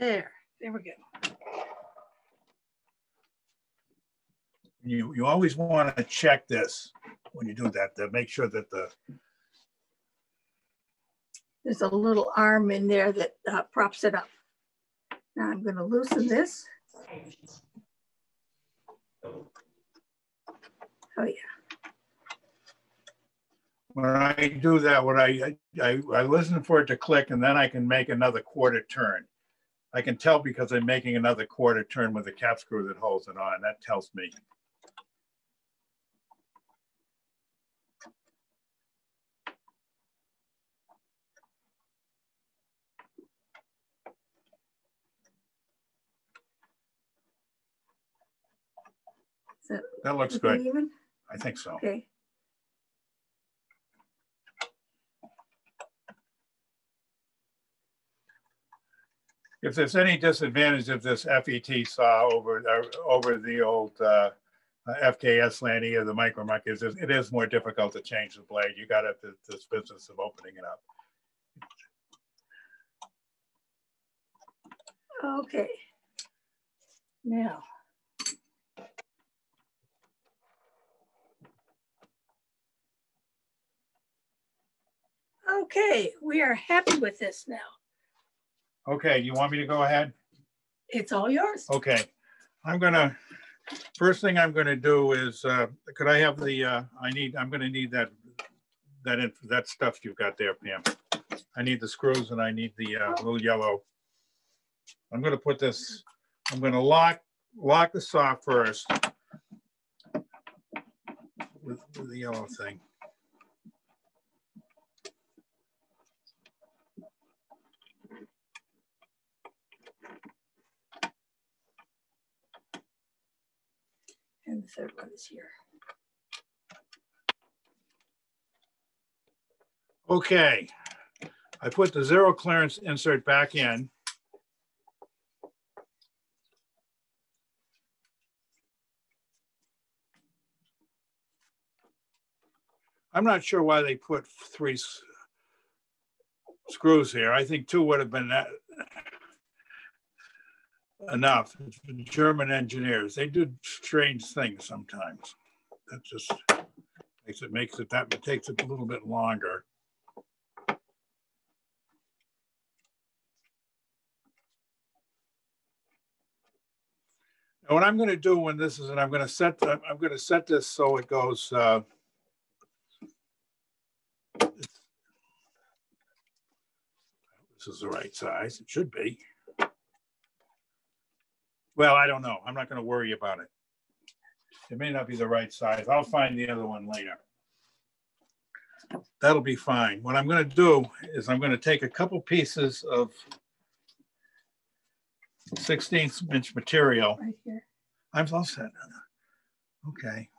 There, there we go. You, you always want to check this when you do that to make sure that the, There's a little arm in there that uh, props it up. Now I'm going to loosen this. Oh yeah. when I do that, what I, I, I listen for it to click and then I can make another quarter turn. I can tell because I'm making another quarter turn with the cap screw that holds it on. That tells me. Is that That looks good. even? I think so. Okay. If there's any disadvantage of this FET saw over, uh, over the old uh, uh, FKS Lanny or the Micromark is, it is more difficult to change the blade. You got to, this business of opening it up. Okay. Now. Okay, we are happy with this now. Okay, you want me to go ahead? It's all yours. Okay, I'm gonna, first thing I'm gonna do is, uh, could I have the, uh, I need, I'm gonna need that, that, inf- that stuff you've got there, Pam. I need the screws and I need the, uh, little yellow. I'm gonna put this, I'm gonna lock, lock the saw first. With, with the yellow thing. And the third one is here. Okay, I put the zero clearance insert back in. I'm not sure why they put three screws here. I think two would have been that enough. German engineers, they do strange things sometimes. That just makes it, makes it, that takes it a little bit longer. And what I'm gonna do when this is, and I'm gonna set, the- I'm gonna set this so it goes, uh, this is the right size, it should be. Well, I don't know, I'm not gonna worry about it. It may not be the right size, I'll find the other one later. That'll be fine. What I'm gonna do is I'm gonna take a couple pieces of 16th inch material. Right here. I'm all set. Okay.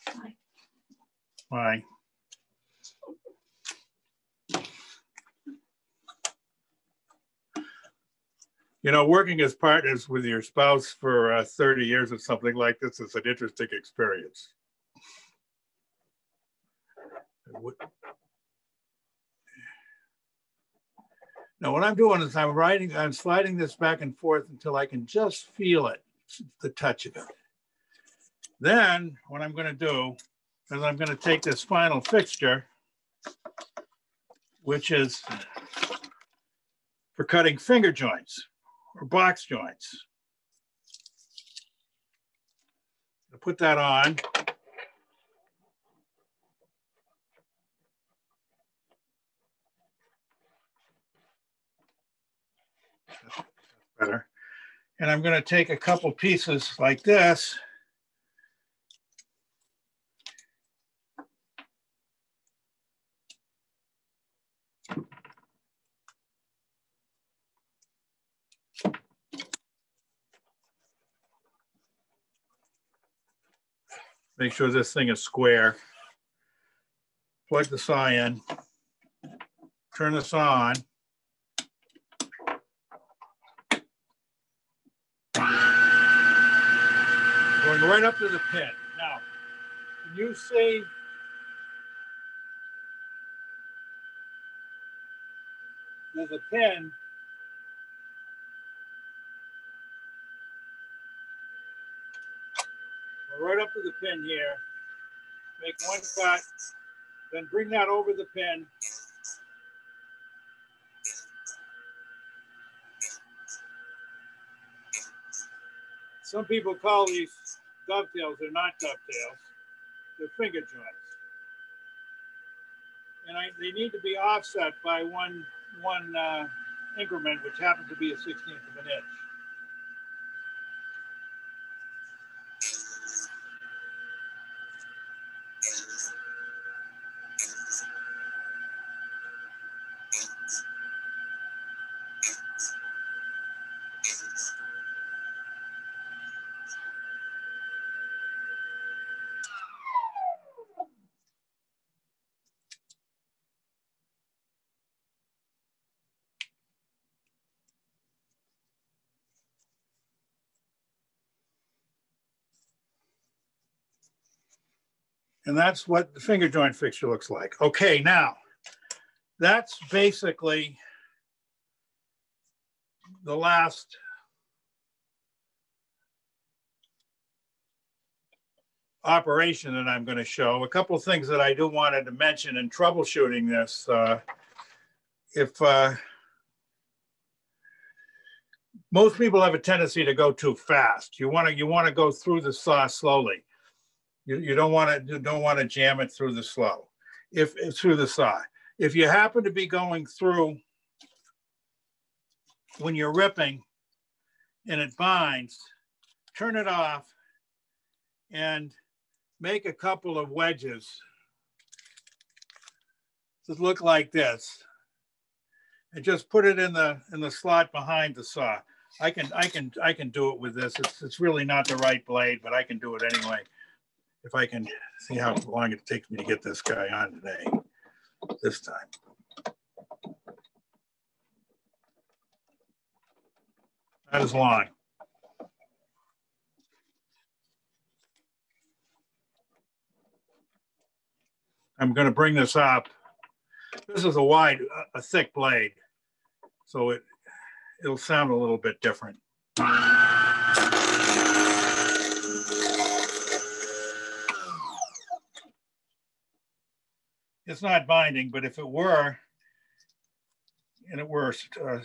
Fine. Why? You know, working as partners with your spouse for uh, 30 years or something like this is an interesting experience. Now, what I'm doing is I'm writing, I'm sliding this back and forth until I can just feel it, the touch of it. Then what I'm going to do is I'm going to take this final fixture, which is for cutting finger joints or box joints. I'll Put that on. Better. And I'm going to take a couple pieces like this. Make sure this thing is square. Plug the saw in. Turn this on. Going right up to the pin. Now, can you see? There's a pin. Right up to the pin here. Make one cut, then bring that over the pin. Some people call these dovetails, they're not dovetails, they're finger joints. And I, they need to be offset by one, one uh, increment, which happens to be a sixteenth of an inch. And that's what the finger joint fixture looks like. Okay, now, that's basically the last operation that I'm going to show. A couple of things that I do wanted to mention in troubleshooting this. Uh, if uh, most people have a tendency to go too fast, you want to you want to go through the saw slowly. You, you don't want to don't want to jam it through the slow. If if through the saw, if you happen to be going through when you're ripping and it binds, turn it off and make a couple of wedges. Just look like this. And just put it in the in the slot behind the saw. I can I can I can do it with this. It's it's really not the right blade, but I can do it anyway. If I can see how long it takes me to get this guy on today, this time. Not as long. I'm going to bring this up. This is a wide, a thick blade, so it it'll sound a little bit different. It's not binding, but if it were, and it were uh,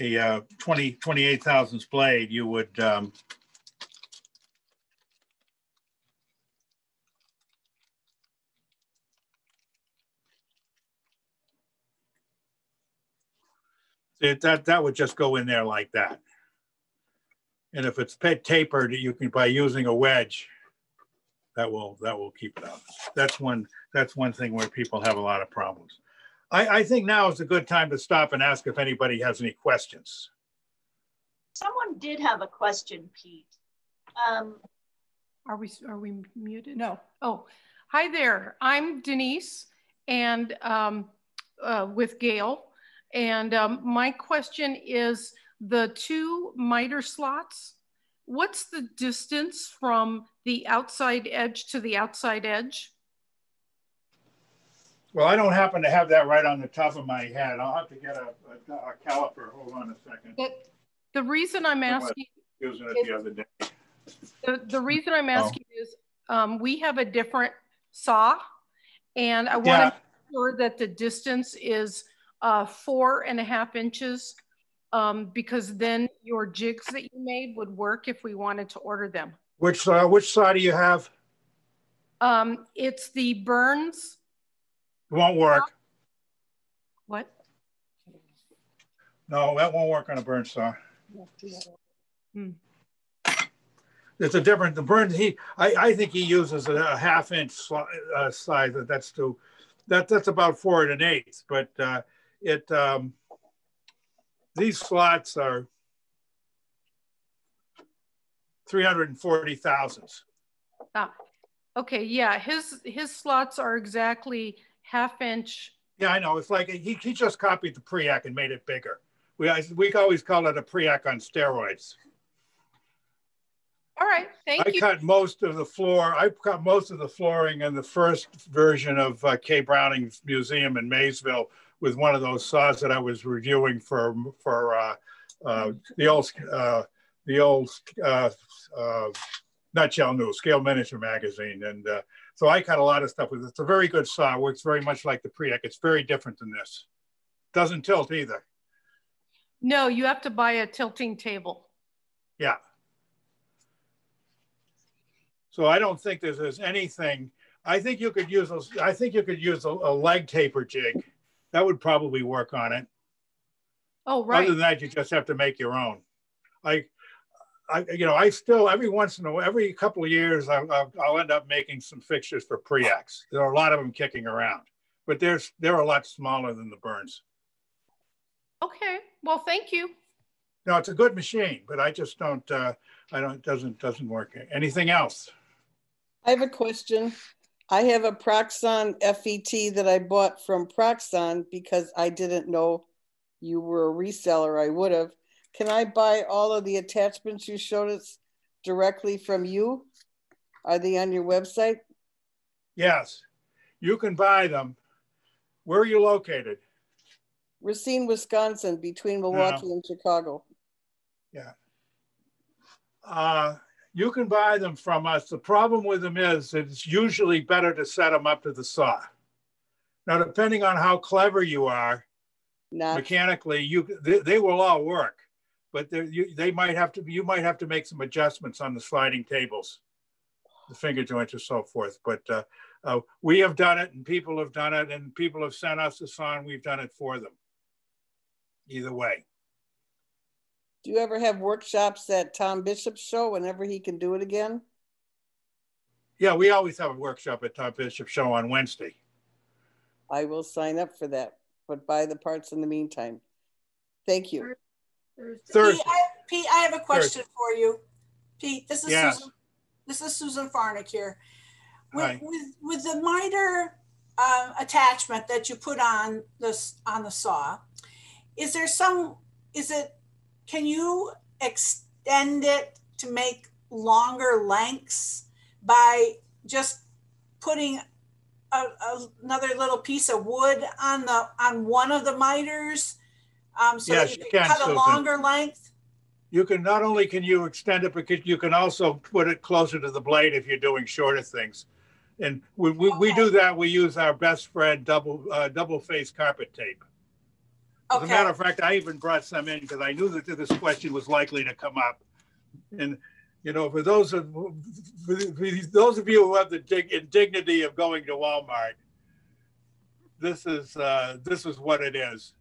a uh, 20, 28 thousandths blade, you would um, it, that that would just go in there like that. And if it's tapered, you can by using a wedge, that will that will keep it out. That's one that's one thing where people have a lot of problems. I, I think now is a good time to stop and ask if anybody has any questions. Someone did have a question, Pete. Um, are we are we muted? No. Oh, hi there. I'm Denise, and um, uh, with Gail. And um, my question is the two miter slots. What's the distance from the outside edge to the outside edge? Well, I don't happen to have that right on the top of my head. I'll have to get a, a, a caliper. Hold on a second. But the reason I'm asking using it the other day. The, the reason I'm oh. asking oh. is um, we have a different saw, and I want yeah. to make sure that the distance is uh, four and a half inches um, because then your jigs that you made would work if we wanted to order them. Which uh, which side do you have? Um, it's the Byrnes it won't work. What? No, that won't work on a burn saw. Hmm. It's a different, the burn, he, I, I think he uses a, a half inch uh, size. That's to, that, that's about four and an eighth, but uh, it, um, these slots are 340 thousandths. Ah, okay, yeah, his his slots are exactly half inch. Yeah, I know. It's like he, he just copied the Preac and made it bigger. We, we always call it a Preac on steroids. All right, thank I you. I cut most of the floor. I cut most of the flooring in the first version of uh, Kaye Browning's museum in Maysville with one of those saws that I was reviewing for for uh, uh, the old uh, the old uh, uh, Nutshell News, Scale Miniature Magazine, and uh, so I cut a lot of stuff with it. It's a very good saw. Works very much like the Preac. It's very different than this. Doesn't tilt either. No, you have to buy a tilting table. Yeah. So I don't think there's, there's anything. I think you could use those. I think you could use a, a leg taper jig. That would probably work on it. Oh, right. Other than that, you just have to make your own. Like, I, you know, I still every once in a while, every couple of years, I, will end up making some fixtures for Preacs. There are a lot of them kicking around, but there's they're a lot smaller than the Byrnes. Okay, well, thank you. No, it's a good machine, but I just don't. Uh, I don't. Doesn't doesn't work. Anything else? I have a question. I have a Proxxon FET that I bought from Proxxon because I didn't know you were a reseller. I would have can I buy all of the attachments you showed us directly from you? Are they on your website? Yes, you can buy them. Where are you located? Racine, Wisconsin, between Milwaukee and Chicago. Yeah. Uh, you can buy them from us. The problem with them is it's usually better to set them up to the saw. Now, depending on how clever you are, Not. mechanically, you they, they will all work but you, they might have to, you might have to make some adjustments on the sliding tables, the finger joints and so forth. But uh, uh, we have done it and people have done it and people have sent us a song. We've done it for them. Either way. Do you ever have workshops at Tom Bishop's show whenever he can do it again? Yeah, we always have a workshop at Tom Bishop's show on Wednesday. I will sign up for that, but buy the parts in the meantime. Thank you. Thursday. Pete, I, Pete, I have a question for you. Pete, this is Yes. Susan. This is Susan Farnick here. With, Hi. with, with the miter uh, attachment that you put on this on the saw, is there some? Is it? Can you extend it to make longer lengths by just putting a, a- another little piece of wood on the on one of the miters? Um, so Yes, you you can cut a longer length. You can, not only can you extend it, but you can also put it closer to the blade if you're doing shorter things. And we, we, we do that, we use our best friend, double, uh, double face carpet tape. As a matter of fact, I even brought some in because I knew that this question was likely to come up. And, you know, for those of, for those of you who have the dig- indignity of going to Walmart, this is, uh, this is what it is.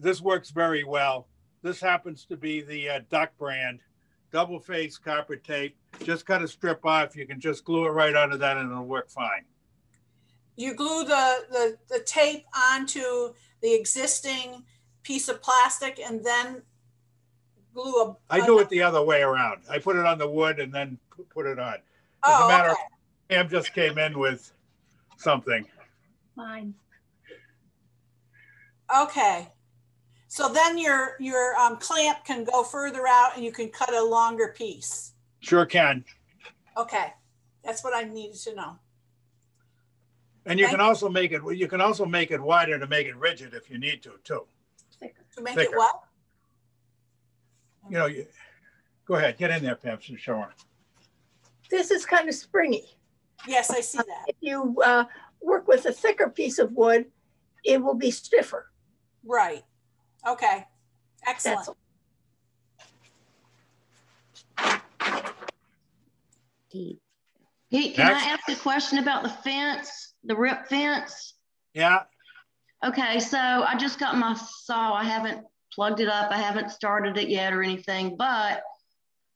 This works very well. This happens to be the uh, Duck brand, double face carpet tape. Just cut a strip off. You can just glue it right onto that and it'll work fine. you glue the, the, the tape onto the existing piece of plastic and then glue a. I do it the other way around. I put it on the wood and then put it on. As a Oh, matter of okay. Pam just came in with something. Mine. Okay. So then your, your um, clamp can go further out and you can cut a longer piece. Sure can. Okay. That's what I needed to know. And you Thank can also make it, you can also make it wider to make it rigid if you need to too. To make it Thicker. what? You know, you, go ahead, get in there, Pam, so show her. This is kind of springy. Yes, I see that. If you uh, work with a thicker piece of wood, it will be stiffer. Right. Okay. Excellent. all. Pete, can Next. I ask a question about the fence, the rip fence? Yeah, Okay, so I just got my saw. I haven't plugged it up. I haven't started it yet or anything, but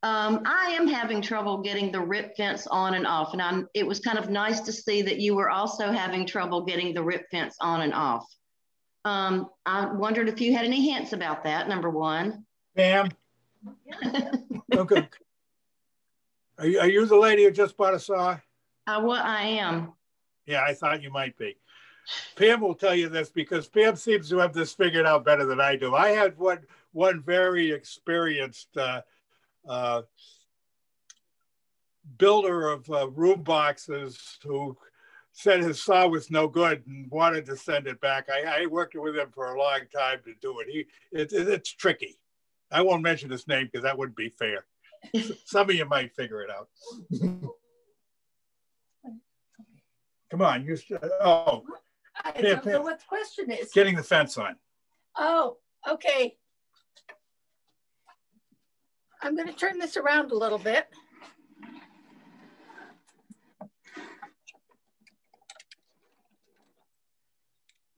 um, I am having trouble getting the rip fence on and off. And I'm, it was kind of nice to see that you were also having trouble getting the rip fence on and off. Um, I wondered if you had any hints about that, number one. Pam, okay. Are you, are you the lady who just bought a saw? I, what I am. Yeah, I thought you might be. Pam will tell you this because Pam seems to have this figured out better than I do. I had one one very experienced uh, uh, builder of uh, room boxes who said his saw was no good and wanted to send it back. I, I worked with him for a long time to do it. He it, it- it's tricky. I won't mention his name because that wouldn't be fair. Some of you might figure it out. Come on, you. Oh, I Yeah, don't know what the question is. getting the fence on. Oh, okay. I'm going to turn this around a little bit.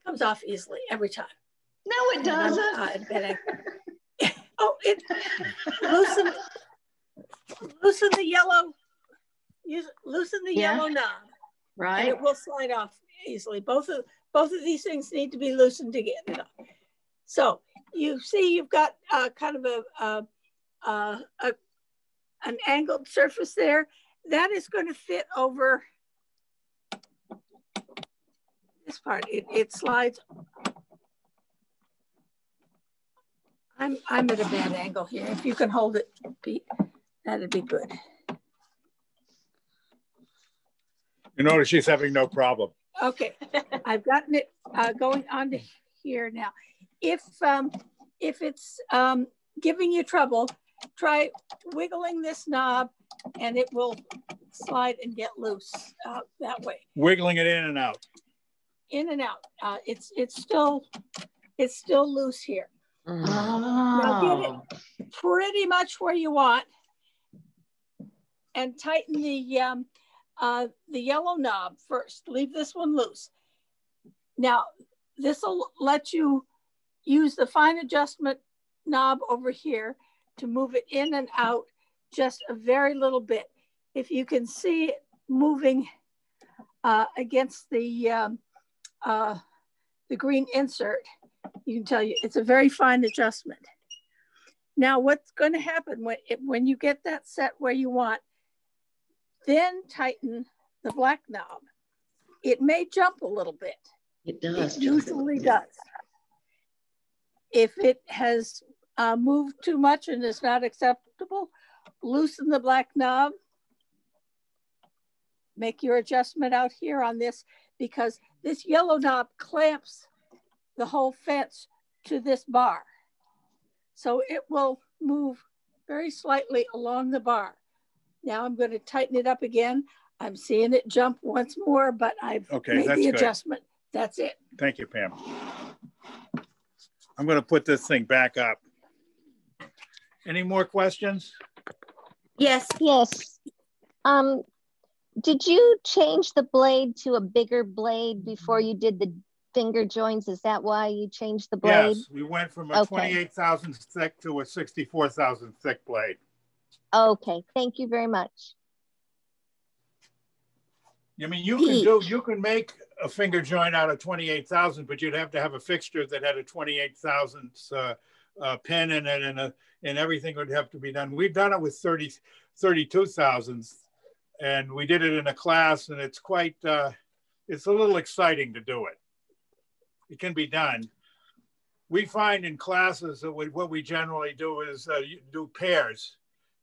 Comes off easily every time. No, it doesn't. Uh, I I- Oh, it loosen, loosen the yellow, use, loosen the Yeah. yellow knob. Right. And Right? it will slide off easily. Both of both of these things need to be loosened to get it off. So you see, you've got uh, kind of a, a, a, a an angled surface there. That is going to fit over this part. It, it slides. I'm I'm at a bad angle here. If you can hold it, Pete, that'd be good. You notice she's having no problem. Okay, I've gotten it uh, going on to here now. If um, if it's um, giving you trouble, try wiggling this knob and it will slide and get loose uh, that way, Wiggling it in and out. in and out. Uh, it's it's still it's still loose here. Oh, Pretty much where you want, and tighten the um, uh, the yellow knob first. Leave this one loose. Now, this will let you use the fine adjustment knob over here to move it in and out just a very little bit. If you can see it moving uh, against the um, uh, the green insert, You can tell you it's a very fine adjustment. Now, what's going to happen when, it, when you get that set where you want, then tighten the black knob. It may jump a little bit. It does. It usually does. If it has uh, moved too much and is not acceptable, loosen the black knob. Make your adjustment out here on this because this yellow knob clamps the whole fence to this bar. So it will move very slightly along the bar. Now I'm going to tighten it up again. I'm seeing it jump once more, but I've Okay, made that's the good. adjustment. That's it. Thank you, Pam. I'm going to put this thing back up. Any more questions? Yes, Yes. Um, did you change the blade to a bigger blade before you did the finger joints? Is that why you changed the blade? Yes, we went from a Okay. 28,000 thick to a 64,000 thick blade. Okay, thank you very much. I mean, you can do, you can make a finger joint out of 28,000, but you'd have to have a fixture that had a 28,000 uh, uh, pin in it and, a, and everything would have to be done. We've done it with 30, 32,000 and we did it in a class and it's quite, uh, it's a little exciting to do it. It can be done. We find in classes that we, what we generally do is uh, do pairs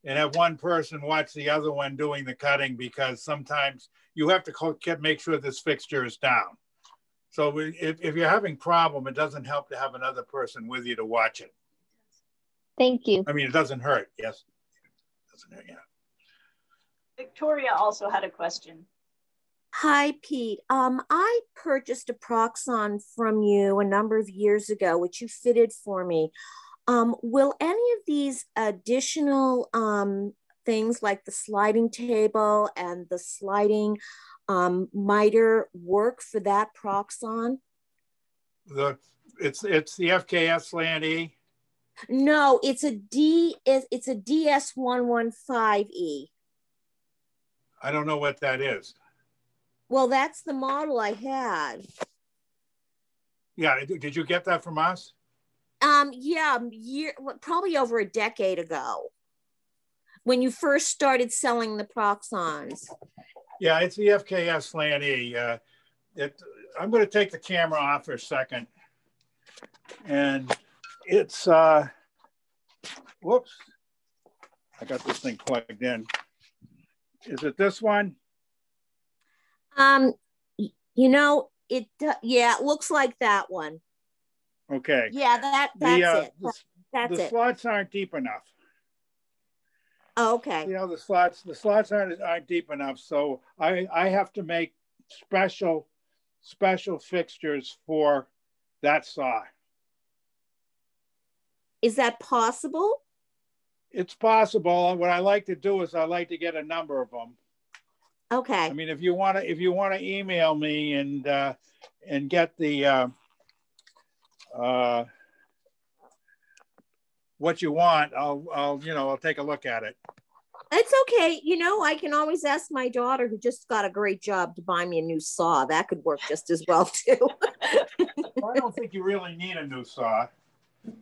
and have one person watch the other one doing the cutting because sometimes you have to co- make sure this fixture is down. So if, if you're having problem, it doesn't help to have another person with you to watch it. Thank you. I mean, it doesn't hurt. Yes. Doesn't hurt, yeah. Victoria also had a question. Hi, Pete. Um, I purchased a Proxxon from you a number of years ago, which you fitted for me. Um, will any of these additional um, things like the sliding table and the sliding um, miter work for that Proxxon? The it's it's the FKS Land E. No, it's a D. It's a DS115E. I don't know what that is. Well, that's the model I had. Yeah, did you get that from us? Um, yeah, year probably over a decade ago, when you first started selling the Proxxons. Yeah, it's the FKS Land E. Uh, it, I'm going to take the camera off for a second. And it's, uh, whoops, I got this thing plugged in. Is it this one? Um, you know, it. do- Yeah, it looks like that one. Okay. Yeah, that that's The, uh, it. the, That's the it. slots aren't deep enough. Oh, okay. You know, the slots, the slots aren't, aren't deep enough. So I, I have to make special, special fixtures for that saw. Is that possible? It's possible. What I like to do is I like to get a number of them. Okay. I mean, if you want to, if you want to email me and uh, and get the uh, uh, what you want, I'll, I'll, you know, I'll take a look at it. It's okay. You know, I can always ask my daughter, who just got a great job, to buy me a new saw. That could work just as well too. I don't think you really need a new saw.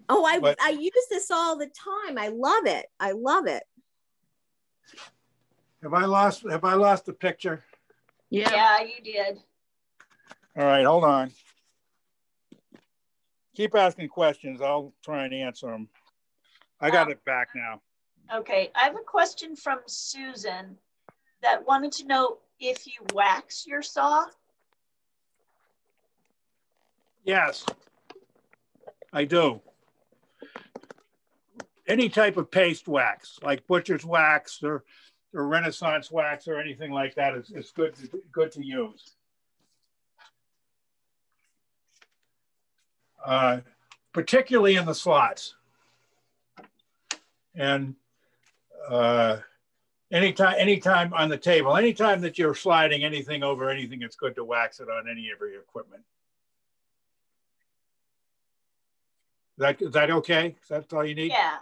oh, I But- I use this all the time. I love it. I love it. Have I lost? Have I lost the picture? Yeah. Yeah, you did. All right, hold on. Keep asking questions. I'll try and answer them. I got uh, it back now. Okay, I have a question from Susan that wanted to know if you wax your saw. Yes, I do. Any type of paste wax, like butcher's wax or, or Renaissance wax or anything like that is, is good, to, good to use. Uh, particularly in the slots. And uh, anytime, anytime on the table, anytime that you're sliding anything over anything, it's good to wax it on any of your equipment. That, is that okay? Is that all you need? Yeah.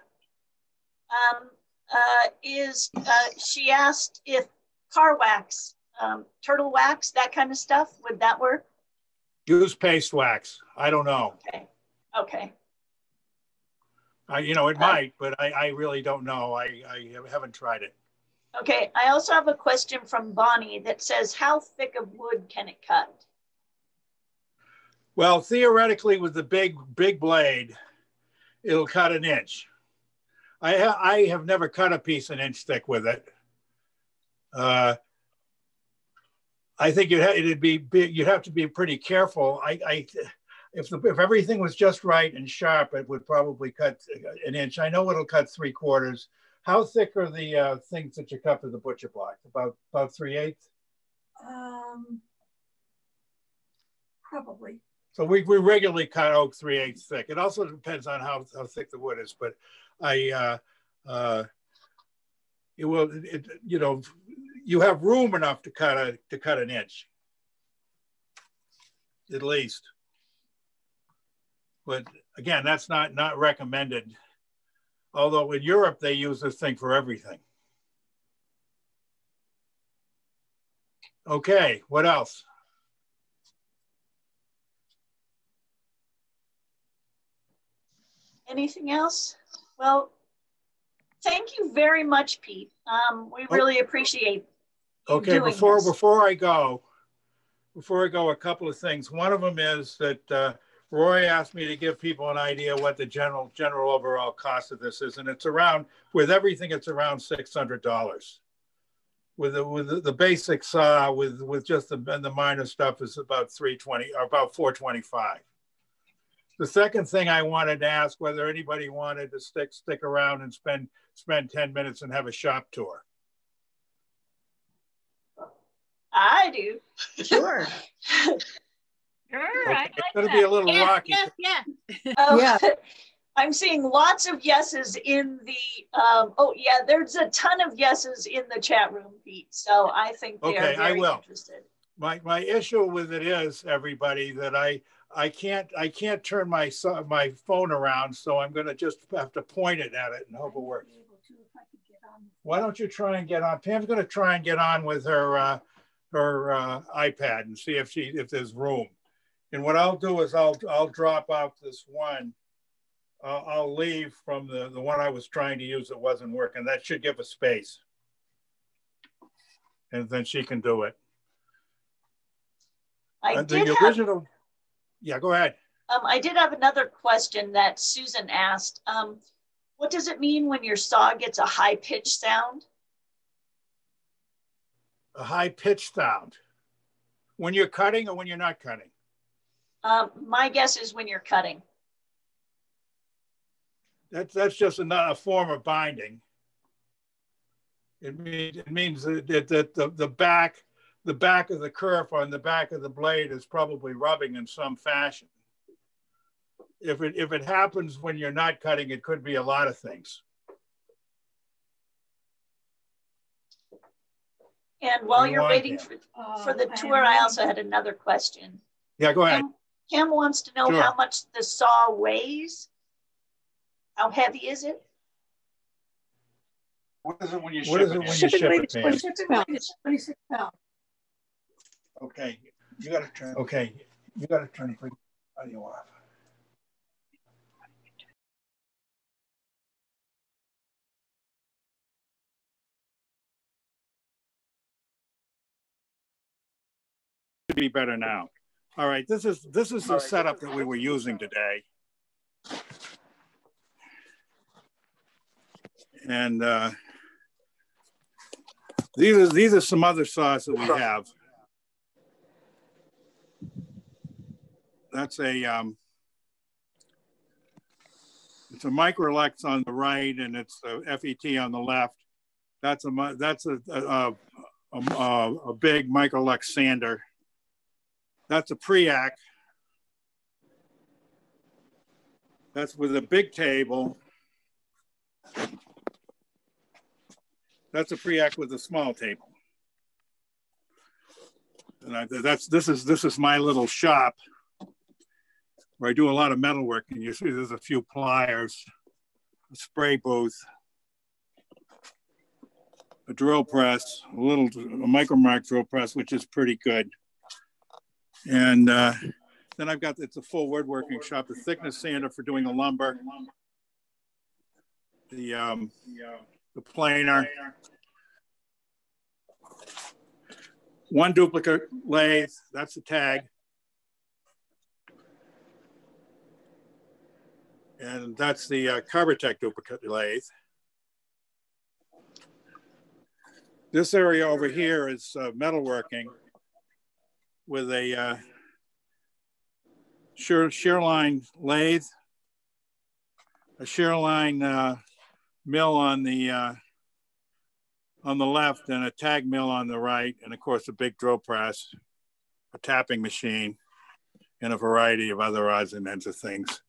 Um, uh, is uh, she asked if car wax, um, turtle wax, that kind of stuff, would that work? Use paste wax. I don't know. Okay. Okay. Uh, you know, it might, but I, I really don't know. I, I haven't tried it. Okay, I also have a question from Bonnie that says, how thick of wood can it cut? Well, theoretically, with the big, big blade, it'll cut an inch. I, ha I have never cut a piece an inch thick with it. Uh, I think you'd, ha it'd be, be, you'd have to be pretty careful. I, I if the, if everything was just right and sharp, it would probably cut an inch. I know it'll cut three quarters. How thick are the uh, things that you cut with the butcher block? About about three eighths. Um, probably. So we, we regularly cut oak three eighths thick. It also depends on how, how thick the wood is, but I uh, uh, it will it, you know you have room enough to cut a to cut an inch at least. But again, that's not not recommended. Although in Europe they use this thing for everything. Okay, what else? Anything else? Well, thank you very much, Pete. Um, we really appreciate Okay, before this. before I go, before I go, a couple of things. One of them is that uh, Roy asked me to give people an idea what the general general overall cost of this is, and it's around with everything. It's around six hundred dollars. With the with the, the basic saw, with with just the and the minor stuff is about three twenty or about four twenty five. The second thing I wanted to ask whether anybody wanted to stick stick around and spend spend ten minutes and have a shop tour. I do. Sure. Sure, okay. It's going to be a little yes, rocky. Yes, yeah. Um, yeah. I'm seeing lots of yeses in the, um, oh yeah, there's a ton of yeses in the chat room, Pete. So I think they okay, are very I will. interested. My, my issue with it is everybody that I, I can't, I can't turn my, my phone around. So I'm going to just have to point it at it and hope it works. Why don't you try and get on? Pam's going to try and get on with her, uh, her uh, iPad and see if she, if there's room. And what I'll do is I'll, I'll drop off this one. Uh, I'll leave from the, the one I was trying to use that wasn't working. That should give a space. And then she can do it. I did the have, yeah, go ahead. um, I did have another question that Susan asked. Um, what does it mean when your saw gets a high pitched sound? A high pitched sound. When you're cutting or when you're not cutting? Um, my guess is when you're cutting. That's that's just a, a form of binding. It means it means that, that, that the, the back the back of the kerf on the back of the blade is probably rubbing in some fashion. If it if it happens when you're not cutting, it could be a lot of things. And while You you're waiting for, Uh, for the I tour, I am- also had another question. Yeah, go ahead. Pam, Pam wants to know Sure. how much the saw weighs. How heavy is it? What is it when you ship it? when you ship weight it? is 26 pounds. 26 pounds. Okay, you got to turn. Okay, you got to turn the audio off. Should be better now. All right, this is this is the setup that we were using today. And uh, these are these are some other saws that we have. That's a um, it's a Microlux on the right, and it's a FET on the left. That's a that's a a, a, a, a big Microlux sander. That's a Preac. That's with a big table. That's a Preac with a small table. And I, that's this is this is my little shop where I do a lot of metal work. And you see, there's a few pliers, a spray booth, a drill press, a little a Micromark drill press, which is pretty good. And uh, Then I've got, it's a full woodworking shop, the thickness sander for doing the lumber, the, um, the planer, one duplicate lathe, that's the Taig. And that's the uh, Carbatec duplicate lathe. This area over here is uh, metalworking with a uh, shear, Sherline lathe, a Sherline uh, mill on the uh, on the left and a Taig mill on the right, and of course a big drill press, a tapping machine, and a variety of other odds and ends of things.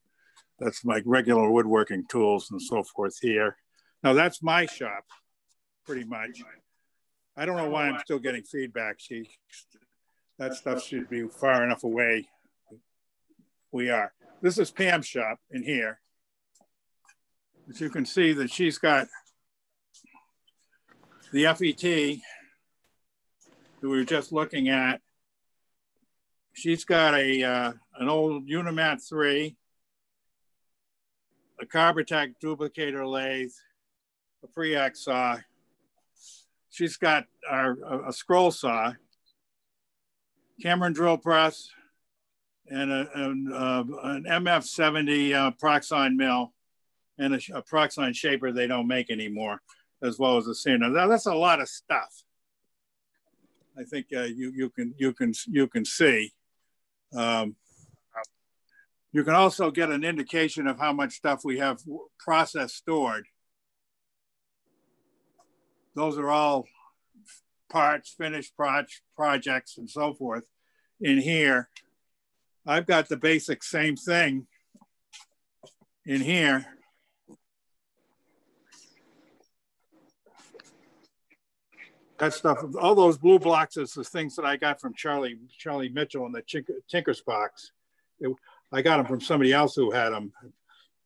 That's my regular woodworking tools and so forth here. Now that's my shop, pretty much. I don't know why I'm still getting feedback. She, that stuff should be far enough away. We are. This is Pam's shop in here. As you can see that she's got the FET that we were just looking at. She's got a uh, an old Unimat 3, a Carbatec duplicator lathe, a Preac saw, she's got our, a, a scroll saw, Cameron drill press, and a, an, uh, an MF70 uh, mill and a, a shaper they don't make anymore, as well as a sander. Now that's a lot of stuff. I think uh, you you can you can you can see. Um, you can also get an indication of how much stuff we have process stored those are all parts, finished projects and so forth in here. I've got the basic same thing in here. That stuff, all those blue blocks is the things that I got from Charlie Charlie Mitchell in the Tinker's box. It, I got them from somebody else who had them,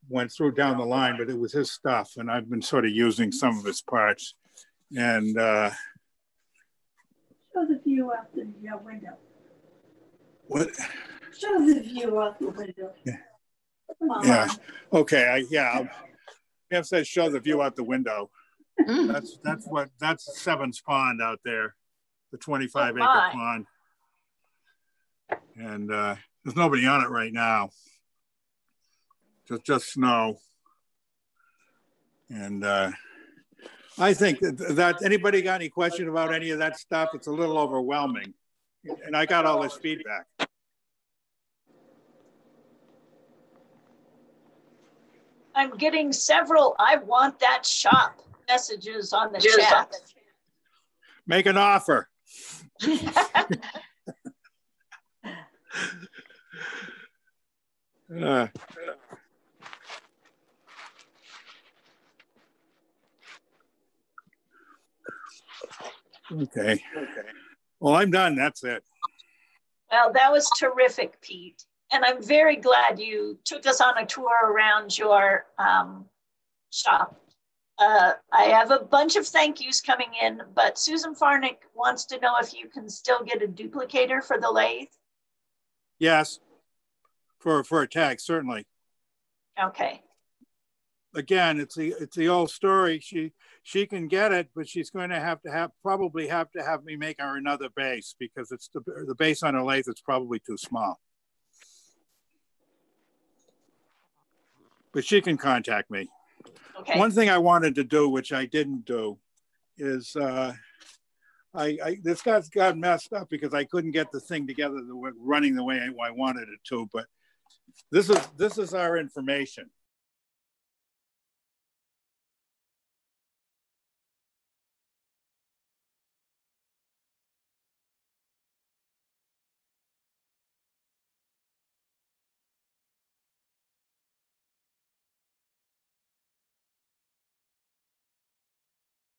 went through down the line, but it was his stuff. And I've been sort of using some of his parts. And uh, show the view out the uh, window. What? Show the view out the window. Yeah. Yeah. Okay. I, yeah. Pam says show the view out the window. that's that's what that's Seven's Pond out there, the 25 oh, acre pond. And uh, there's nobody on it right now. Just just snow. And uh, I think that, that anybody got any question about any of that stuff? It's a little overwhelming. And I got all this feedback. I'm getting several I want that shop messages on the yes. chat. Make an offer. uh, Okay. Okay. Well, I'm done. That's it. Well, that was terrific, Pete. And I'm very glad you took us on a tour around your um, shop. Uh, I have a bunch of thank yous coming in, but Susan Farnick wants to know if you can still get a duplicator for the lathe. Yes, for for a Taig, certainly. Okay again, it's the it's the old story. She she can get it, but she's going to have to have probably have to have me make her another base because it's the the base on her lathe. It's probably too small. But she can contact me. Okay. One thing I wanted to do, which I didn't do, is uh, I, I this got got messed up because I couldn't get the thing together the, running the way I wanted it to. But this is this is our information